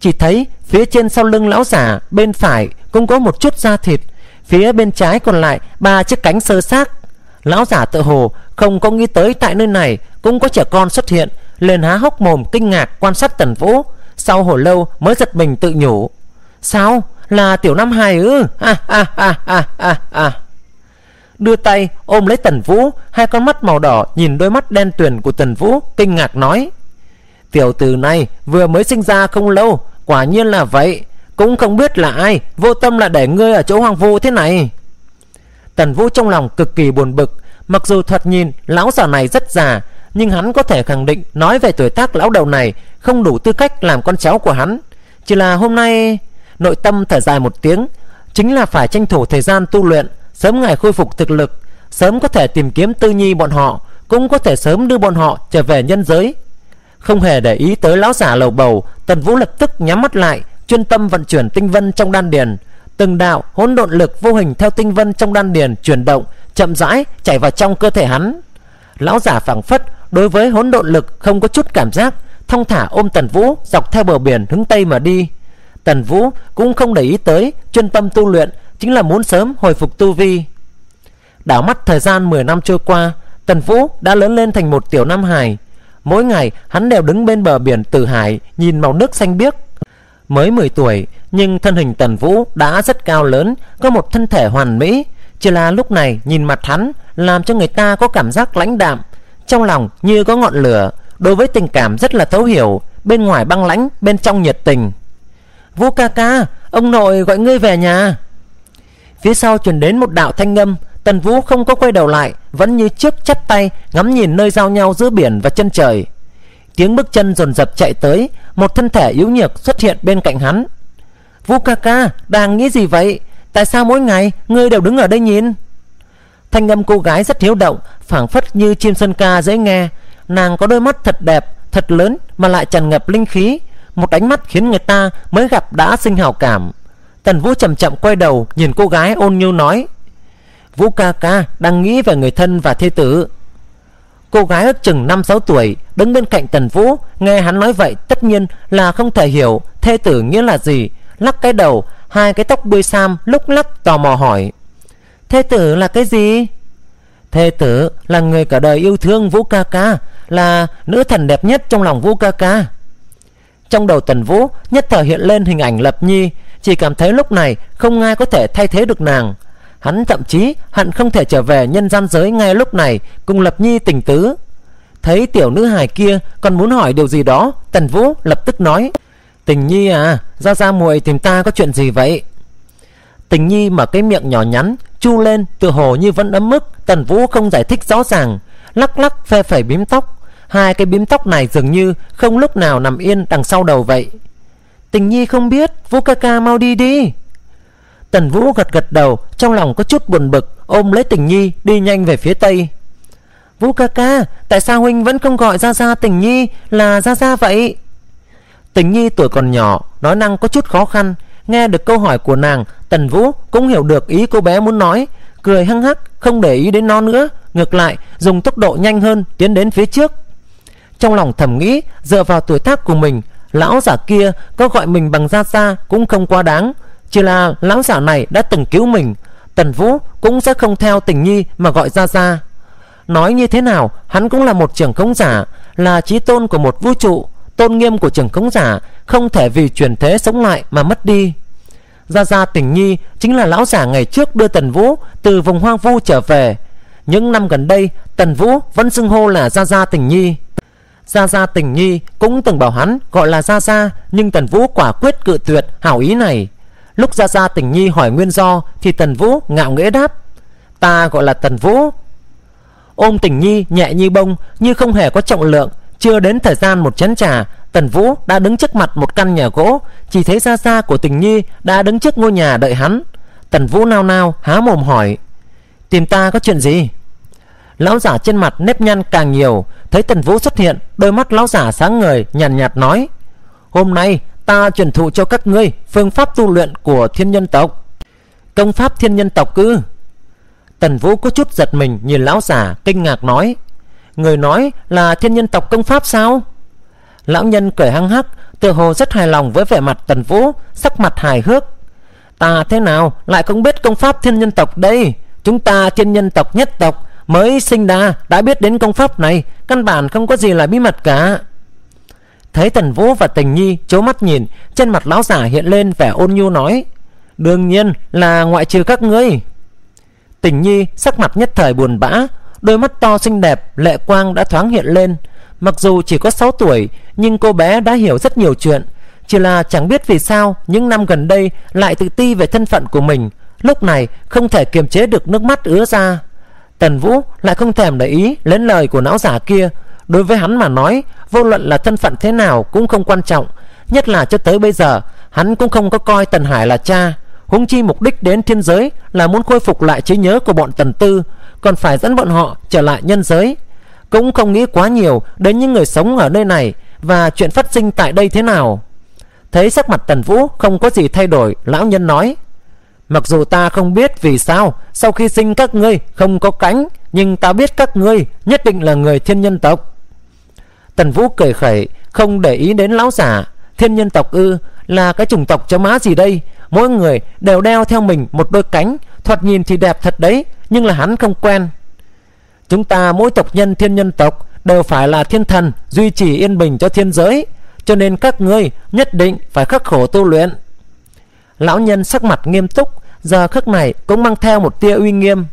Chỉ thấy phía trên sau lưng lão giả, Bên phải cũng có một chút da thịt. Phía bên trái còn lại ba chiếc cánh sơ xác. Lão giả tự hồ không có nghĩ tới tại nơi này Cũng có trẻ con xuất hiện lên há hốc mồm kinh ngạc quan sát Tần Vũ. Sau hồi lâu mới giật mình tự nhủ. Sao? Là tiểu Nam hài ư? À, à, à, à, à, à. Đưa tay ôm lấy Tần Vũ Hai con mắt màu đỏ nhìn đôi mắt đen tuyền của Tần Vũ Kinh ngạc nói. Tiểu tử này vừa mới sinh ra không lâu Quả nhiên là vậy. Cũng không biết là ai Vô tâm là để ngươi ở chỗ hoàng vu thế này. Tần Vũ trong lòng cực kỳ buồn bực Mặc dù thoạt nhìn lão già này rất già nhưng hắn có thể khẳng định nói về tuổi tác lão đầu này không đủ tư cách làm con cháu của hắn. Chỉ là hôm nay nội tâm thở dài một tiếng, chính là phải tranh thủ thời gian tu luyện, sớm ngày khôi phục thực lực, sớm có thể tìm kiếm tư nhi bọn họ, cũng có thể sớm đưa bọn họ trở về nhân giới. Không hề để ý tới lão giả lầu bầu, Tần Vũ lập tức nhắm mắt lại, chuyên tâm vận chuyển tinh vân trong đan điền. Từng đạo hỗn độn lực vô hình theo tinh vân trong đan điền chuyển động, chậm rãi chảy vào trong cơ thể hắn. Lão giả phảng phất đối với hỗn độn lực không có chút cảm giác, thong thả ôm tần vũ, dọc theo bờ biển hướng tây mà đi. Tần vũ cũng không để ý tới chuyên tâm tu luyện, chính là muốn sớm hồi phục tu vi. Đảo mắt thời gian 10 năm trôi qua, tần vũ đã lớn lên thành một tiểu nam hải. Mỗi ngày, hắn đều đứng bên bờ biển tử hải, nhìn màu nước xanh biếc. Mới 10 tuổi, nhưng thân hình tần vũ đã rất cao lớn, có một thân thể hoàn mỹ. Chỉ là lúc này nhìn mặt hắn, làm cho người ta có cảm giác lãnh đạm trong lòng như có ngọn lửa, Đối với tình cảm rất là thấu hiểu, Bên ngoài băng lãnh, Bên trong nhiệt tình. Vũ ca ca, Ông nội gọi ngươi về nhà. Phía sau truyền đến một đạo thanh âm, Tần Vũ không có quay đầu lại, Vẫn như trước chắp tay, Ngắm nhìn nơi giao nhau giữa biển và chân trời. Tiếng bước chân dồn dập chạy tới, Một thân thể yếu nhược xuất hiện bên cạnh hắn. Vũ ca ca, Đang nghĩ gì vậy? Tại sao mỗi ngày ngươi đều đứng ở đây nhìn? Thanh âm cô gái rất hiếu động, phảng phất như chim sơn ca dễ nghe. Nàng có đôi mắt thật đẹp, thật lớn mà lại tràn ngập linh khí. Một ánh mắt khiến người ta mới gặp đã sinh hào cảm. Tần vũ chậm chậm quay đầu, nhìn cô gái ôn nhu nói, vũ ca ca, đang nghĩ về người thân và thê tử. Cô gái ước chừng năm sáu tuổi, đứng bên cạnh tần vũ, nghe hắn nói vậy tất nhiên là không thể hiểu thê tử nghĩa là gì. Lắc cái đầu, hai cái tóc bươi sam lúc lắc tò mò hỏi thê tử là cái gì? Thê tử là người cả đời yêu thương Vũ ca ca, Là nữ thần đẹp nhất trong lòng Vũ ca ca. Trong đầu Tần Vũ, Nhất thời hiện lên hình ảnh Lập Nhi. Chỉ cảm thấy lúc này không ai có thể thay thế được nàng. Hắn thậm chí hận không thể trở về nhân gian giới ngay lúc này Cùng Lập Nhi tình tứ. Thấy tiểu nữ hài kia còn muốn hỏi điều gì đó Tần Vũ lập tức nói, Tình Nhi à Ra ra muội tìm ta có chuyện gì vậy? Tình Nhi mở cái miệng nhỏ nhắn chu lên tựa hồ như vẫn ấm mức tần vũ không giải thích rõ ràng. Lắc lắc, phe phẩy bím tóc. Hai cái bím tóc này dường như không lúc nào nằm yên đằng sau đầu vậy. Tình nhi không biết, vũ ca ca mau đi đi. Tần vũ gật gật đầu, trong lòng có chút buồn bực, ôm lấy tình nhi đi nhanh về phía tây. Vũ ca ca, tại sao huynh vẫn không gọi ra ra tình nhi là ra ra vậy? Tình nhi tuổi còn nhỏ, nói năng có chút khó khăn Nghe được câu hỏi của nàng, Tần Vũ cũng hiểu được ý cô bé muốn nói. Cười hăng hắc, không để ý đến nó nữa. Ngược lại, dùng tốc độ nhanh hơn tiến đến phía trước. Trong lòng thầm nghĩ, Dựa vào tuổi tác của mình, Lão giả kia có gọi mình bằng Gia Gia Cũng không quá đáng. Chỉ là lão giả này đã từng cứu mình. Tần Vũ cũng sẽ không theo tình nhi Mà gọi Gia Gia. Nói như thế nào, hắn cũng là một trưởng khống giả, Là trí tôn của một vũ trụ. Tôn nghiêm của trưởng khống giả Không thể vì truyền thế sống lại mà mất đi Gia Gia Tình Nhi chính là lão giả ngày trước đưa Tần Vũ từ vùng hoang vu trở về. Những năm gần đây, Tần Vũ vẫn xưng hô là Gia Gia Tình Nhi. Gia Gia Tình Nhi cũng từng bảo hắn gọi là Gia Gia, nhưng Tần Vũ quả quyết cự tuyệt hảo ý này. Lúc Gia Gia Tình Nhi hỏi nguyên do thì Tần Vũ ngạo nghễ đáp: "Ta gọi là Tần Vũ." Ôm Tình Nhi nhẹ như bông, như không hề có trọng lượng, chưa đến thời gian một chén trà Tần Vũ đã đứng trước mặt một căn nhà gỗ. Chỉ thấy xa xa của tình nhi đã đứng trước ngôi nhà đợi hắn. Tần Vũ nao nao há mồm hỏi Tìm ta có chuyện gì? Lão giả trên mặt nếp nhăn càng nhiều Thấy Tần Vũ xuất hiện Đôi mắt lão giả sáng ngời nhàn nhạt, nhạt nói Hôm nay ta truyền thụ cho các ngươi Phương pháp tu luyện của thiên nhân tộc. Công pháp thiên nhân tộc ư?" Tần Vũ có chút giật mình Nhìn lão giả kinh ngạc nói Người nói là thiên nhân tộc công pháp sao? Lão nhân cười hăng hắc, Tựa hồ rất hài lòng với vẻ mặt tần vũ, Sắc mặt hài hước. Ta thế nào lại không biết công pháp thiên nhân tộc đây? Chúng ta thiên nhân tộc nhất tộc Mới sinh ra đã biết đến công pháp này, Căn bản không có gì là bí mật cả. Thấy Tần Vũ và Tình Nhi chố mắt nhìn, Trên mặt lão giả hiện lên vẻ ôn nhu nói, Đương nhiên là ngoại trừ các ngươi. Tình Nhi sắc mặt nhất thời buồn bã Đôi mắt to xinh đẹp, Lệ quang đã thoáng hiện lên. Mặc dù chỉ có 6 tuổi, Nhưng cô bé đã hiểu rất nhiều chuyện. Chỉ là chẳng biết vì sao, Những năm gần đây lại tự ti về thân phận của mình. Lúc này, không thể kiềm chế được nước mắt ứa ra. Tần Vũ lại không thèm để ý Lên lời của não giả kia. Đối với hắn mà nói, Vô luận là thân phận thế nào cũng không quan trọng. Nhất là cho tới bây giờ, Hắn cũng không có coi Tần Hải là cha. Huống chi mục đích đến thiên giới Là muốn khôi phục lại trí nhớ của bọn Tần Tư. Còn phải dẫn bọn họ trở lại nhân giới cũng không nghĩ quá nhiều đến những người sống ở nơi này và chuyện phát sinh tại đây thế nào. Thấy sắc mặt Tần Vũ không có gì thay đổi, lão nhân nói: "Mặc dù ta không biết vì sao sau khi sinh các ngươi không có cánh, nhưng ta biết các ngươi nhất định là người thiên nhân tộc." Tần Vũ cười khẩy, không để ý đến lão giả, thiên nhân tộc ư là cái chủng tộc chó má gì đây? Mỗi người đều đeo theo mình một đôi cánh, thoạt nhìn thì đẹp thật đấy, nhưng là hắn không quen. Chúng ta mỗi tộc nhân thiên nhân tộc đều phải là thiên thần duy trì yên bình cho thiên giới, cho nên các ngươi nhất định phải khắc khổ tu luyện. Lão nhân sắc mặt nghiêm túc, giờ khắc này cũng mang theo một tia uy nghiêm.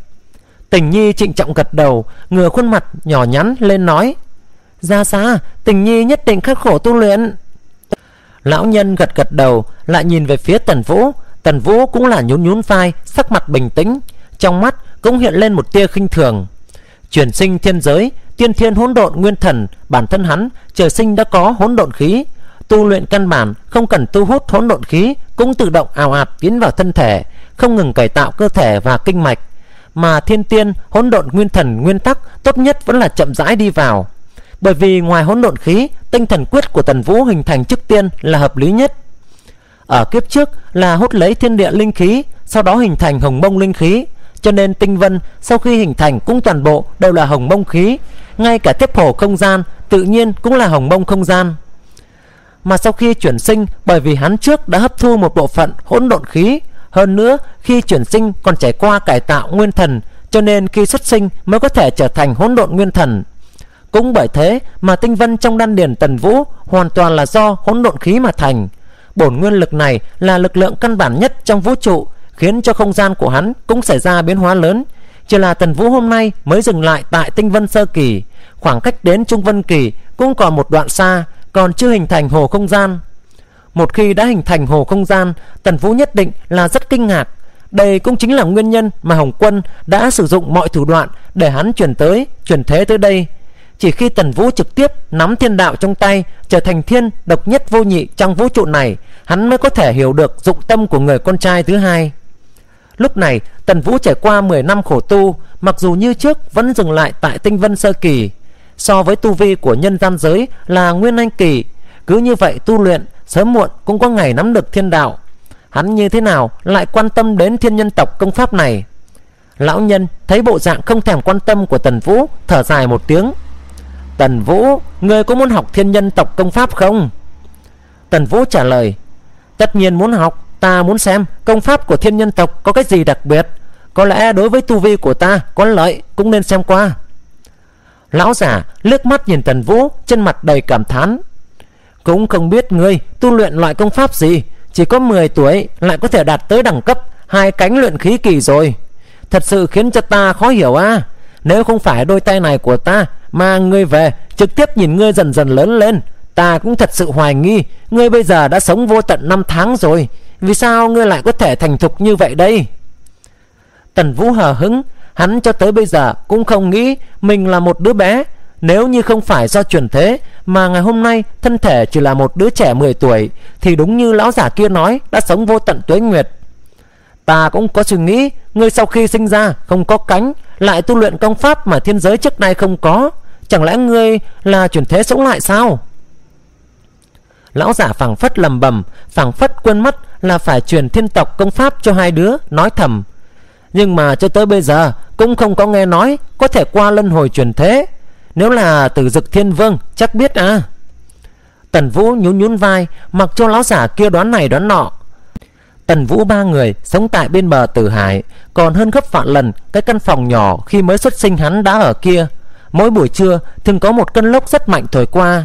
Tình Nhi trịnh trọng gật đầu, ngửa khuôn mặt nhỏ nhắn lên nói: "Ra xa, Tình Nhi nhất định khắc khổ tu luyện." Lão nhân gật gật đầu, lại nhìn về phía Tần Vũ, Tần Vũ cũng là nhún nhún vai, sắc mặt bình tĩnh, trong mắt cũng hiện lên một tia khinh thường. Chuyển sinh thiên giới, tiên thiên hỗn độn nguyên thần, bản thân hắn trời sinh đã có hỗn độn khí, tu luyện căn bản không cần tu hút hỗn độn khí cũng tự động ào ạt tiến vào thân thể, không ngừng cải tạo cơ thể và kinh mạch. Mà thiên tiên hỗn độn nguyên thần nguyên tắc tốt nhất vẫn là chậm rãi đi vào. Bởi vì ngoài hỗn độn khí, tinh thần quyết của Tần Vũ hình thành trước tiên là hợp lý nhất. Ở kiếp trước là hút lấy thiên địa linh khí, sau đó hình thành hồng mông linh khí, cho nên tinh vân, sau khi hình thành cũng toàn bộ đều là hồng mông khí. Ngay cả tiếp hồ không gian, tự nhiên cũng là hồng mông không gian. Mà sau khi chuyển sinh, bởi vì hắn trước đã hấp thu một bộ phận hỗn độn khí, hơn nữa khi chuyển sinh còn trải qua cải tạo nguyên thần, cho nên khi xuất sinh mới có thể trở thành hỗn độn nguyên thần. Cũng bởi thế mà tinh vân trong đan điền tần vũ hoàn toàn là do hỗn độn khí mà thành. Bổn nguyên lực này là lực lượng căn bản nhất trong vũ trụ khiến cho không gian của hắn cũng xảy ra biến hóa lớn. Chỉ là Tần Vũ hôm nay mới dừng lại tại Tinh Vân Sơ Kỳ, khoảng cách đến Trung Vân Kỳ cũng còn một đoạn xa, còn chưa hình thành hồ không gian. Một khi đã hình thành hồ không gian, Tần Vũ nhất định là rất kinh ngạc. Đây cũng chính là nguyên nhân mà Hồng Quân đã sử dụng mọi thủ đoạn để hắn chuyển tới, chuyển thế tới đây. Chỉ khi Tần Vũ trực tiếp nắm thiên đạo trong tay, trở thành thiên độc nhất vô nhị trong vũ trụ này, hắn mới có thể hiểu được dụng tâm của người con trai thứ hai. Lúc này, Tần Vũ trải qua 10 năm khổ tu, Mặc dù như trước vẫn dừng lại tại tinh vân sơ kỳ, So với tu vi của nhân gian giới là nguyên anh kỳ. Cứ như vậy tu luyện, Sớm muộn cũng có ngày nắm được thiên đạo. Hắn như thế nào lại quan tâm đến thiên nhân tộc công pháp này? Lão nhân thấy bộ dạng không thèm quan tâm của Tần Vũ, Thở dài một tiếng. Tần Vũ, Ngươi có muốn học thiên nhân tộc công pháp không? Tần Vũ trả lời, Tất nhiên muốn học Ta muốn xem công pháp của thiên nhân tộc có cái gì đặc biệt. Có lẽ đối với tu vi của ta có lợi, Cũng nên xem qua. Lão giả liếc mắt nhìn Tần Vũ, Trên mặt đầy cảm thán. Cũng không biết ngươi tu luyện loại công pháp gì, Chỉ có 10 tuổi Lại có thể đạt tới đẳng cấp Hai cánh luyện khí kỳ rồi. Thật sự khiến cho ta khó hiểu à Nếu không phải đôi tay này của ta Mà ngươi về trực tiếp nhìn ngươi dần dần lớn lên, Ta cũng thật sự hoài nghi Ngươi bây giờ đã sống vô tận năm tháng rồi. Vì sao ngươi lại có thể thành thục như vậy đây? Tần Vũ hờ hứng Hắn cho tới bây giờ cũng không nghĩ Mình là một đứa bé. Nếu như không phải do chuyển thế, Mà ngày hôm nay thân thể chỉ là một đứa trẻ 10 tuổi, Thì đúng như lão giả kia nói, Đã sống vô tận tuế nguyệt. Ta cũng có suy nghĩ, Ngươi sau khi sinh ra không có cánh, Lại tu luyện công pháp mà thiên giới trước nay không có, Chẳng lẽ ngươi là chuyển thế sống lại sao? Lão giả phảng phất lầm bầm, phảng phất quên mất là phải truyền thiên tộc công pháp cho hai đứa, Nói thầm Nhưng mà cho tới bây giờ, Cũng không có nghe nói Có thể qua luân hồi truyền thế Nếu là từ dực thiên vương, chắc biết à Tần Vũ nhún nhún vai, Mặc cho lão giả kia đoán này đoán nọ Tần Vũ ba người sống tại bên bờ Tử Hải, còn hơn gấp vạn lần cái căn phòng nhỏ khi mới xuất sinh hắn đã ở kia. Mỗi buổi trưa, thường có một cơn lốc rất mạnh thổi qua.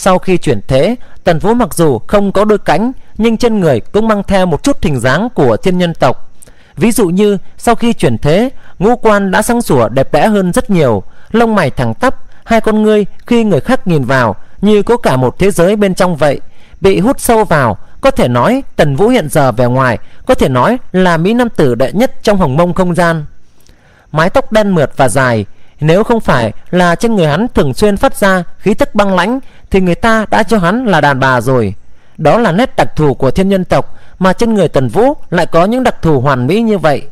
Sau khi chuyển thế, Tần Vũ mặc dù không có đôi cánh nhưng trên người cũng mang theo một chút hình dáng của thiên nhân tộc. Ví dụ như sau khi chuyển thế, ngũ quan đã sáng sủa đẹp đẽ hơn rất nhiều, lông mày thẳng tắp, hai con ngươi khi người khác nhìn vào như có cả một thế giới bên trong vậy, bị hút sâu vào có thể nói Tần Vũ hiện giờ về ngoài Có thể nói là Mỹ Nam Tử đệ nhất trong hồng mông không gian. Mái tóc đen mượt và dài nếu không phải là trên người hắn thường xuyên phát ra khí tức băng lãnh Thì người ta đã cho hắn là đàn bà rồi Đó là nét đặc thù của thiên nhân tộc Mà trên người Tần Vũ lại có những đặc thù hoàn mỹ như vậy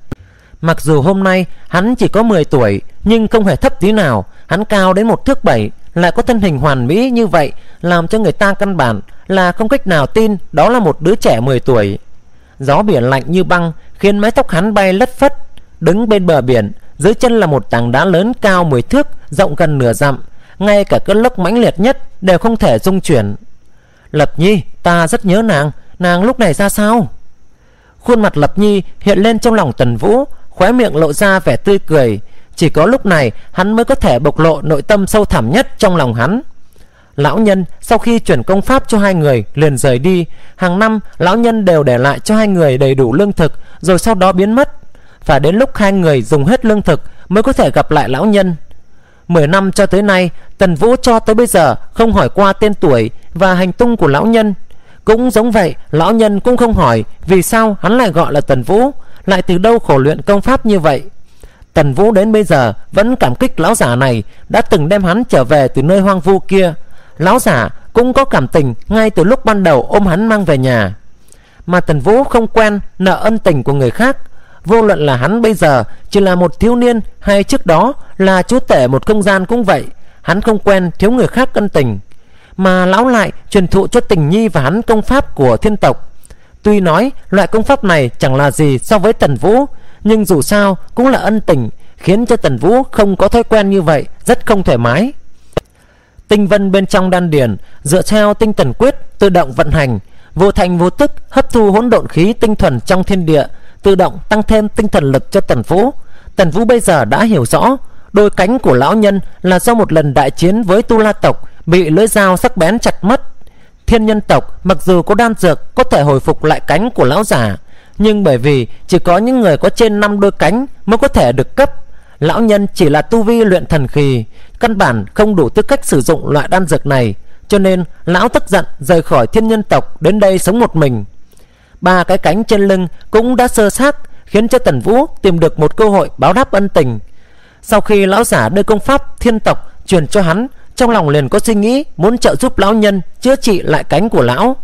Mặc dù hôm nay hắn chỉ có 10 tuổi Nhưng không hề thấp tí nào Hắn cao đến một thước bảy Lại có thân hình hoàn mỹ như vậy Làm cho người ta căn bản là không cách nào tin đó là một đứa trẻ 10 tuổi. Gió biển lạnh như băng khiến mái tóc hắn bay lất phất. Đứng bên bờ biển, dưới chân là một tảng đá lớn cao 10 thước, rộng gần nửa dặm. Ngay cả cơn lốc mãnh liệt nhất đều không thể dung chuyển. Lập Nhi, ta rất nhớ nàng, nàng lúc này ra sao? Khuôn mặt Lập Nhi hiện lên trong lòng Tần Vũ, khóe miệng lộ ra vẻ tươi cười. Chỉ có lúc này hắn mới có thể bộc lộ nội tâm sâu thẳm nhất trong lòng hắn. Lão nhân sau khi chuyển công pháp cho hai người liền rời đi Hàng năm lão nhân đều để lại cho hai người đầy đủ lương thực Rồi sau đó biến mất phải đến lúc hai người dùng hết lương thực Mới có thể gặp lại lão nhân Mười năm cho tới nay, Tần Vũ cho tới bây giờ không hỏi qua tên tuổi Và hành tung của lão nhân Cũng giống vậy, Lão nhân cũng không hỏi Vì sao hắn lại gọi là Tần Vũ, Lại từ đâu khổ luyện công pháp như vậy Tần Vũ đến bây giờ vẫn cảm kích lão giả này Đã từng đem hắn trở về từ nơi hoang vu kia Lão giả cũng có cảm tình ngay từ lúc ban đầu ôm hắn mang về nhà. Mà Tần Vũ không quen nợ ân tình của người khác. Vô luận là hắn bây giờ chỉ là một thiếu niên hay trước đó là chúa tể một không gian cũng vậy. Hắn không quen thiếu người khác ân tình. Mà lão lại truyền thụ cho tình nhi và hắn công pháp của thiên tộc. Tuy nói loại công pháp này chẳng là gì so với Tần Vũ Nhưng dù sao cũng là ân tình Khiến cho Tần Vũ không có thói quen như vậy Rất không thoải mái Tinh vân bên trong đan điền dựa theo tinh tần quyết tự động vận hành, vô thành vô tức hấp thu hỗn độn khí tinh thuần trong thiên địa, tự động tăng thêm tinh thần lực cho Tần Vũ. Tần Vũ bây giờ đã hiểu rõ, đôi cánh của lão nhân là do một lần đại chiến với Tu La tộc bị lưỡi dao sắc bén chặt mất. Thiên nhân tộc mặc dù có đan dược có thể hồi phục lại cánh của lão giả, nhưng bởi vì chỉ có những người có trên 5 đôi cánh mới có thể được cấp Lão nhân chỉ là tu vi luyện thần khí Căn bản không đủ tư cách sử dụng loại đan dược này Cho nên lão tức giận rời khỏi thiên nhân tộc Đến đây sống một mình Ba cái cánh trên lưng cũng đã sơ sát Khiến cho Tần Vũ tìm được một cơ hội báo đáp ân tình. Sau khi lão giả đưa công pháp thiên tộc truyền cho hắn, Trong lòng liền có suy nghĩ muốn trợ giúp lão nhân chữa trị lại cánh của lão.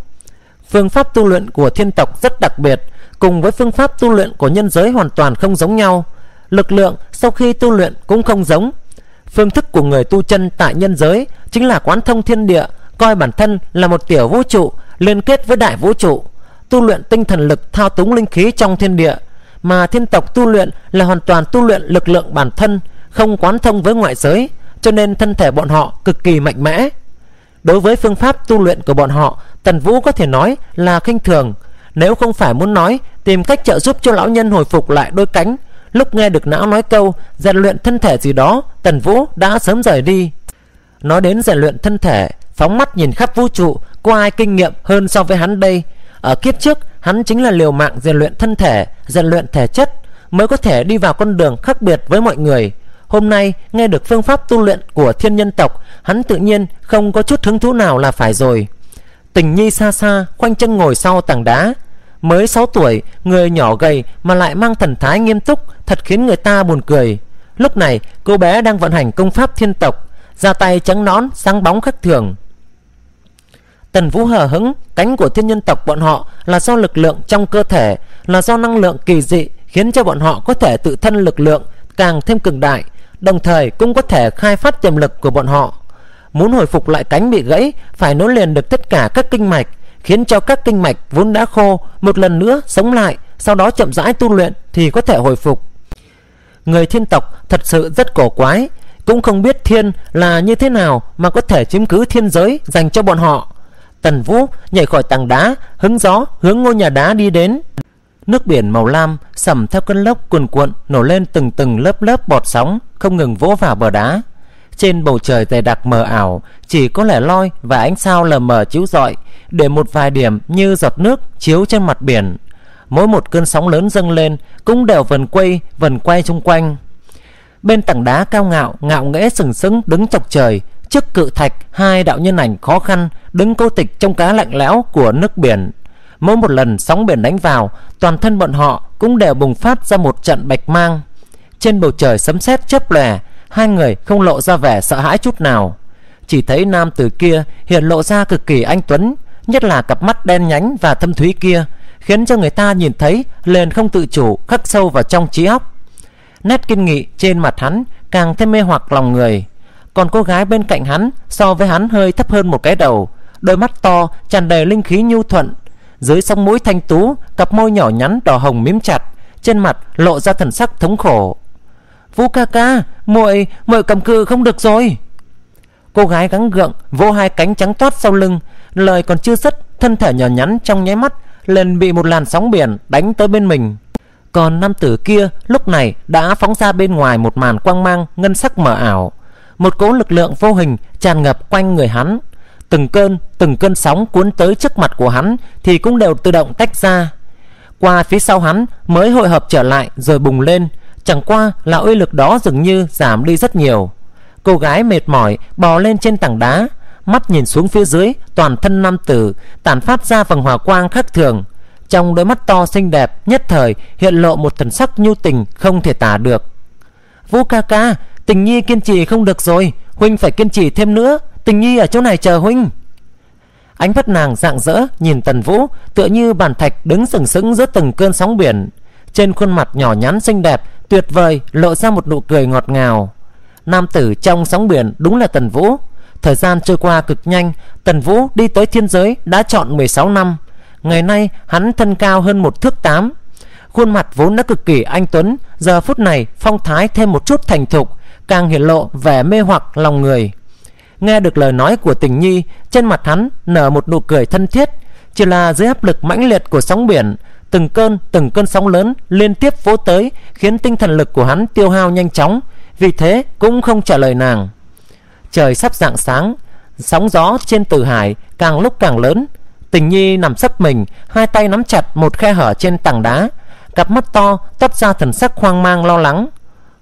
Phương pháp tu luyện của thiên tộc rất đặc biệt, Cùng với phương pháp tu luyện của nhân giới hoàn toàn không giống nhau. Lực lượng sau khi tu luyện cũng không giống. Phương thức của người tu chân tại nhân giới Chính là quán thông thiên địa, Coi bản thân là một tiểu vũ trụ, Liên kết với đại vũ trụ. Tu luyện tinh thần lực thao túng linh khí trong thiên địa Mà thiên tộc tu luyện Là hoàn toàn tu luyện lực lượng bản thân Không quán thông với ngoại giới cho nên thân thể bọn họ cực kỳ mạnh mẽ. Đối với phương pháp tu luyện của bọn họ, Tần Vũ có thể nói là khinh thường. Nếu không phải muốn nói tìm cách trợ giúp cho lão nhân hồi phục lại đôi cánh, lúc nghe được não nói câu rèn luyện thân thể gì đó, Tần Vũ đã sớm rời đi. Nói đến rèn luyện thân thể, phóng mắt nhìn khắp vũ trụ, có ai kinh nghiệm hơn so với hắn đây? Ở kiếp trước, hắn chính là liều mạng rèn luyện thân thể, rèn luyện thể chất, mới có thể đi vào con đường khác biệt với mọi người. Hôm nay nghe được phương pháp tu luyện của thiên nhân tộc, hắn tự nhiên không có chút hứng thú nào là phải rồi. Tình Nhi xa xa, khoanh chân ngồi sau tảng đá. Mới 6 tuổi, người nhỏ gầy mà lại mang thần thái nghiêm túc, thật khiến người ta buồn cười. Lúc này, cô bé đang vận hành công pháp thiên tộc, ra tay trắng nón, sáng bóng khắc thường. Tần Vũ hờ hững, cánh của thiên nhân tộc bọn họ là do lực lượng trong cơ thể, là do năng lượng kỳ dị khiến cho bọn họ có thể tự thân lực lượng càng thêm cường đại, đồng thời cũng có thể khai phát tiềm lực của bọn họ. Muốn hồi phục lại cánh bị gãy, phải nối liền được tất cả các kinh mạch, khiến cho các kinh mạch vốn đã khô một lần nữa sống lại, sau đó chậm rãi tu luyện thì có thể hồi phục. Người thiên tộc thật sự rất cổ quái, cũng không biết thiên là như thế nào mà có thể chiếm cứ thiên giới dành cho bọn họ. Tần Vũ nhảy khỏi tảng đá, hứng gió hướng ngôi nhà đá đi đến. Nước biển màu lam sầm theo cơn lốc cuồn cuộn nổ lên từng từng lớp lớp bọt sóng không ngừng vỗ vào bờ đá. Trên bầu trời dày đặc mờ ảo chỉ có lẻ loi và ánh sao lờ mờ chiếu rọi để một vài điểm như giọt nước chiếu trên mặt biển. Mỗi một cơn sóng lớn dâng lên cũng đều vần quay vần quay chung quanh. Bên tảng đá cao ngạo ngạo nghễ sừng sững đứng chọc trời trước cự thạch hai đạo nhân ảnh khó khăn đứng cô tịch trong cá lạnh lẽo của nước biển Mỗi một lần sóng biển đánh vào, toàn thân bọn họ cũng đều bùng phát ra một trận bạch mang. Trên bầu trời sấm sét chớp lòe, hai người không lộ ra vẻ sợ hãi chút nào. Chỉ thấy nam tử kia hiện lộ ra cực kỳ anh tuấn, nhất là cặp mắt đen nhánh và thâm thúy kia, khiến cho người ta nhìn thấy liền không tự chủ khắc sâu vào trong trí óc. Nét kiên nghị trên mặt hắn càng thêm mê hoặc lòng người. Còn cô gái bên cạnh hắn so với hắn hơi thấp hơn một cái đầu, đôi mắt to tràn đầy linh khí nhu thuận, dưới sông mũi thanh tú cặp môi nhỏ nhắn đỏ hồng mím chặt trên mặt lộ ra thần sắc thống khổ. Vũ ca ca muội muội cầm cự không được rồi. Cô gái gắng gượng vỗ hai cánh trắng toát sau lưng. Lời còn chưa dứt thân thể nhỏ nhắn trong nháy mắt liền bị một làn sóng biển đánh tới bên mình. Còn nam tử kia lúc này đã phóng ra bên ngoài một màn quang mang ngân sắc mờ ảo một cỗ lực lượng vô hình tràn ngập quanh người hắn. Từng cơn từng cơn sóng cuốn tới trước mặt của hắn thì cũng đều tự động tách ra. Qua phía sau hắn mới hội hợp trở lại rồi bùng lên. Chẳng qua là uy lực đó dường như giảm đi rất nhiều. Cô gái mệt mỏi bò lên trên tảng đá, mắt nhìn xuống phía dưới toàn thân nam tử, tản phát ra vầng hòa quang khác thường. Trong đôi mắt to xinh đẹp nhất thời hiện lộ một thần sắc nhu tình không thể tả được. Vũ ca ca tình nhi kiên trì không được rồi, huynh phải kiên trì thêm nữa. Tình nhi ở chỗ này chờ huynh. Ánh mắt nàng rạng rỡ, nhìn Tần Vũ, Tựa như bàn thạch đứng sừng sững giữa từng cơn sóng biển. Trên khuôn mặt nhỏ nhắn xinh đẹp, Tuyệt vời, lộ ra một nụ cười ngọt ngào. Nam tử trong sóng biển đúng là Tần Vũ. Thời gian trôi qua cực nhanh, Tần Vũ đi tới thiên giới đã chọn 16 năm. Ngày nay, hắn thân cao hơn một thước tám. Khuôn mặt vốn đã cực kỳ anh Tuấn, Giờ phút này phong thái thêm một chút thành thục. Càng hiện lộ vẻ mê hoặc lòng người. Nghe được lời nói của tình nhi, Trên mặt hắn nở một nụ cười thân thiết, Chỉ là dưới áp lực mãnh liệt của sóng biển, Từng cơn từng cơn sóng lớn liên tiếp vỗ tới, Khiến tinh thần lực của hắn tiêu hao nhanh chóng, Vì thế cũng không trả lời nàng. Trời sắp rạng sáng, Sóng gió trên tử hải càng lúc càng lớn. Tình nhi nằm sấp mình, Hai tay nắm chặt một khe hở trên tảng đá, Cặp mắt to toát ra thần sắc hoang mang lo lắng.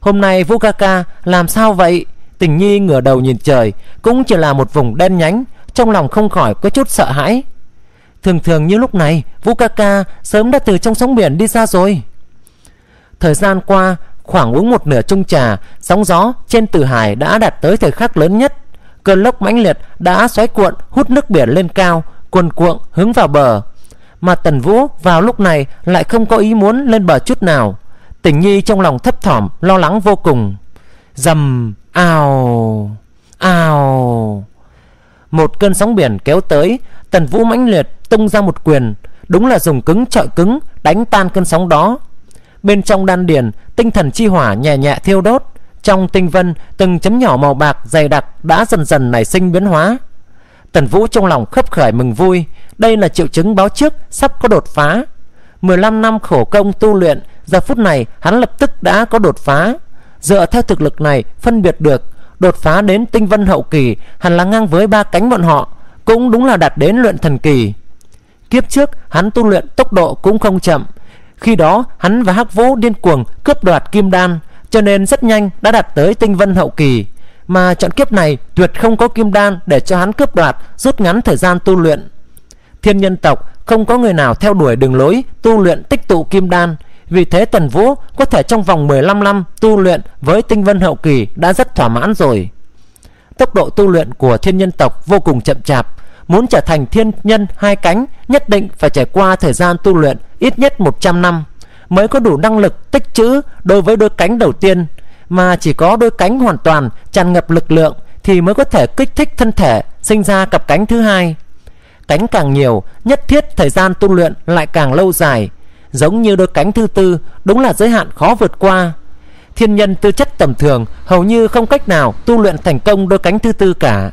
Hôm nay Vũ ca ca làm sao vậy? Tình Nhi ngửa đầu nhìn trời, Cũng chỉ là một vùng đen nhánh, Trong lòng không khỏi có chút sợ hãi. Thường thường như lúc này Vũ ca ca sớm đã từ trong sóng biển đi ra rồi. Thời gian qua, Khoảng uống một nửa chung trà, Sóng gió trên tử hải đã đạt tới thời khắc lớn nhất. Cơn lốc mãnh liệt đã xoáy cuộn, Hút nước biển lên cao, Cuồn cuộn hướng vào bờ. Mà Tần Vũ vào lúc này Lại không có ý muốn lên bờ chút nào. Tình Nhi trong lòng thấp thỏm, Lo lắng vô cùng. Dầm Ào Ào Một cơn sóng biển kéo tới, Tần Vũ mãnh liệt tung ra một quyền, Đúng là dùng cứng trợ cứng Đánh tan cơn sóng đó. Bên trong đan điền, Tinh thần chi hỏa nhẹ nhẹ thiêu đốt, Trong tinh vân, Từng chấm nhỏ màu bạc dày đặc Đã dần dần nảy sinh biến hóa. Tần Vũ trong lòng khấp khởi mừng vui, Đây là triệu chứng báo trước Sắp có đột phá. 15 năm khổ công tu luyện Giờ phút này, hắn lập tức đã có đột phá. Dựa theo thực lực này, phân biệt được Đột phá đến tinh vân hậu kỳ, Hẳn là ngang với ba cánh bọn họ, Cũng đúng là đạt đến luyện thần kỳ. Kiếp trước, hắn tu luyện tốc độ cũng không chậm. Khi đó, hắn và Hắc Vũ điên cuồng cướp đoạt kim đan, Cho nên rất nhanh đã đạt tới tinh vân hậu kỳ. Mà chọn kiếp này, tuyệt không có kim đan Để cho hắn cướp đoạt, rút ngắn thời gian tu luyện. Thiên nhân tộc, không có người nào theo đuổi đường lối tu luyện tích tụ kim đan vì thế Tần Vũ có thể trong vòng 15 năm tu luyện với tinh vân hậu kỳ đã rất thỏa mãn rồi. Tốc độ tu luyện của thiên nhân tộc vô cùng chậm chạp. Muốn trở thành thiên nhân hai cánh nhất định phải trải qua thời gian tu luyện ít nhất 100 năm mới có đủ năng lực tích trữ đối với đôi cánh đầu tiên mà chỉ có đôi cánh hoàn toàn tràn ngập lực lượng thì mới có thể kích thích thân thể sinh ra cặp cánh thứ hai. Cánh càng nhiều, nhất thiết thời gian tu luyện lại càng lâu dài giống như đôi cánh thứ tư, đúng là giới hạn khó vượt qua. Thiên nhân tư chất tầm thường hầu như không cách nào tu luyện thành công đôi cánh thứ tư cả.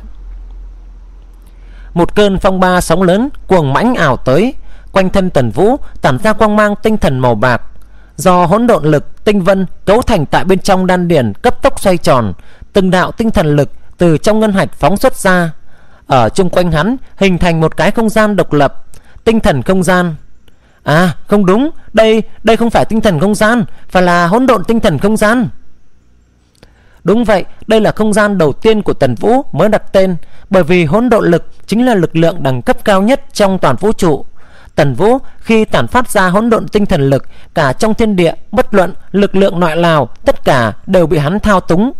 Một cơn phong ba sóng lớn, cuồng mãnh ảo tới, quanh thân tần vũ tản ra quang mang tinh thần màu bạc. Do hỗn độn lực, tinh vân cấu thành tại bên trong đan điền cấp tốc xoay tròn, từng đạo tinh thần lực từ trong ngân hạch phóng xuất ra. Ở chung quanh hắn hình thành một cái không gian độc lập, tinh thần không gian. À không đúng. Đây đây không phải tinh thần không gian, Phải là hỗn độn tinh thần không gian. Đúng vậy, Đây là không gian đầu tiên của Tần Vũ mới đặt tên, Bởi vì hỗn độn lực Chính là lực lượng đẳng cấp cao nhất trong toàn vũ trụ. Tần Vũ khi tản phát ra hỗn độn tinh thần lực, Cả trong thiên địa, Bất luận lực lượng nội lào, Tất cả đều bị hắn thao túng.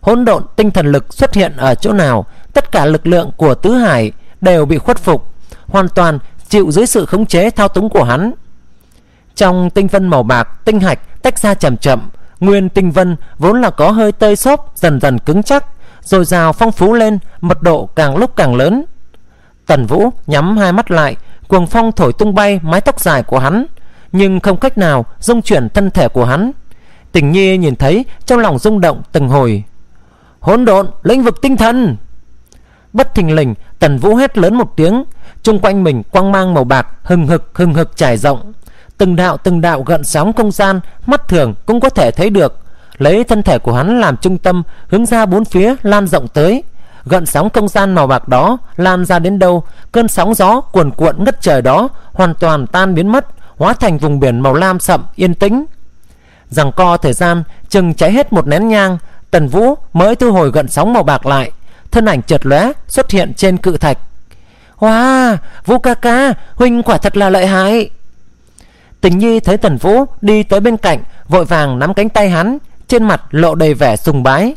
Hỗn độn tinh thần lực xuất hiện ở chỗ nào, Tất cả lực lượng của Tứ Hải Đều bị khuất phục, Hoàn toàn chịu dưới sự khống chế thao túng của hắn. Trong tinh vân màu bạc, tinh hạch tách ra chậm chậm, nguyên tinh vân vốn là có hơi tơi xốp dần dần cứng chắc, rồi rào phong phú lên, mật độ càng lúc càng lớn. Tần Vũ nhắm hai mắt lại, cuồng phong thổi tung bay mái tóc dài của hắn, nhưng không cách nào dung chuyển thân thể của hắn. Tình Nhi nhìn thấy trong lòng rung động từng hồi. Hỗn độn, lĩnh vực tinh thần. Bất thình lình, Tần Vũ hét lớn một tiếng, chung quanh mình quang mang màu bạc, hừng hực hừng hực trải rộng. Từng đạo từng đạo gợn sóng không gian, Mắt thường cũng có thể thấy được. Lấy thân thể của hắn làm trung tâm, Hướng ra bốn phía lan rộng tới. Gợn sóng không gian màu bạc đó Lan ra đến đâu, Cơn sóng gió cuồn cuộn ngất trời đó Hoàn toàn tan biến mất, Hóa thành vùng biển màu lam sậm, yên tĩnh. Rằng co thời gian, Chừng cháy hết một nén nhang, Tần Vũ mới thu hồi gợn sóng màu bạc lại. Thân ảnh chợt lóe, xuất hiện trên cự thạch. Wow, Vũ ca ca, huynh quả thật là lợi hại. Tình Nhi thấy Tần Vũ đi tới bên cạnh, vội vàng nắm cánh tay hắn, trên mặt lộ đầy vẻ sùng bái.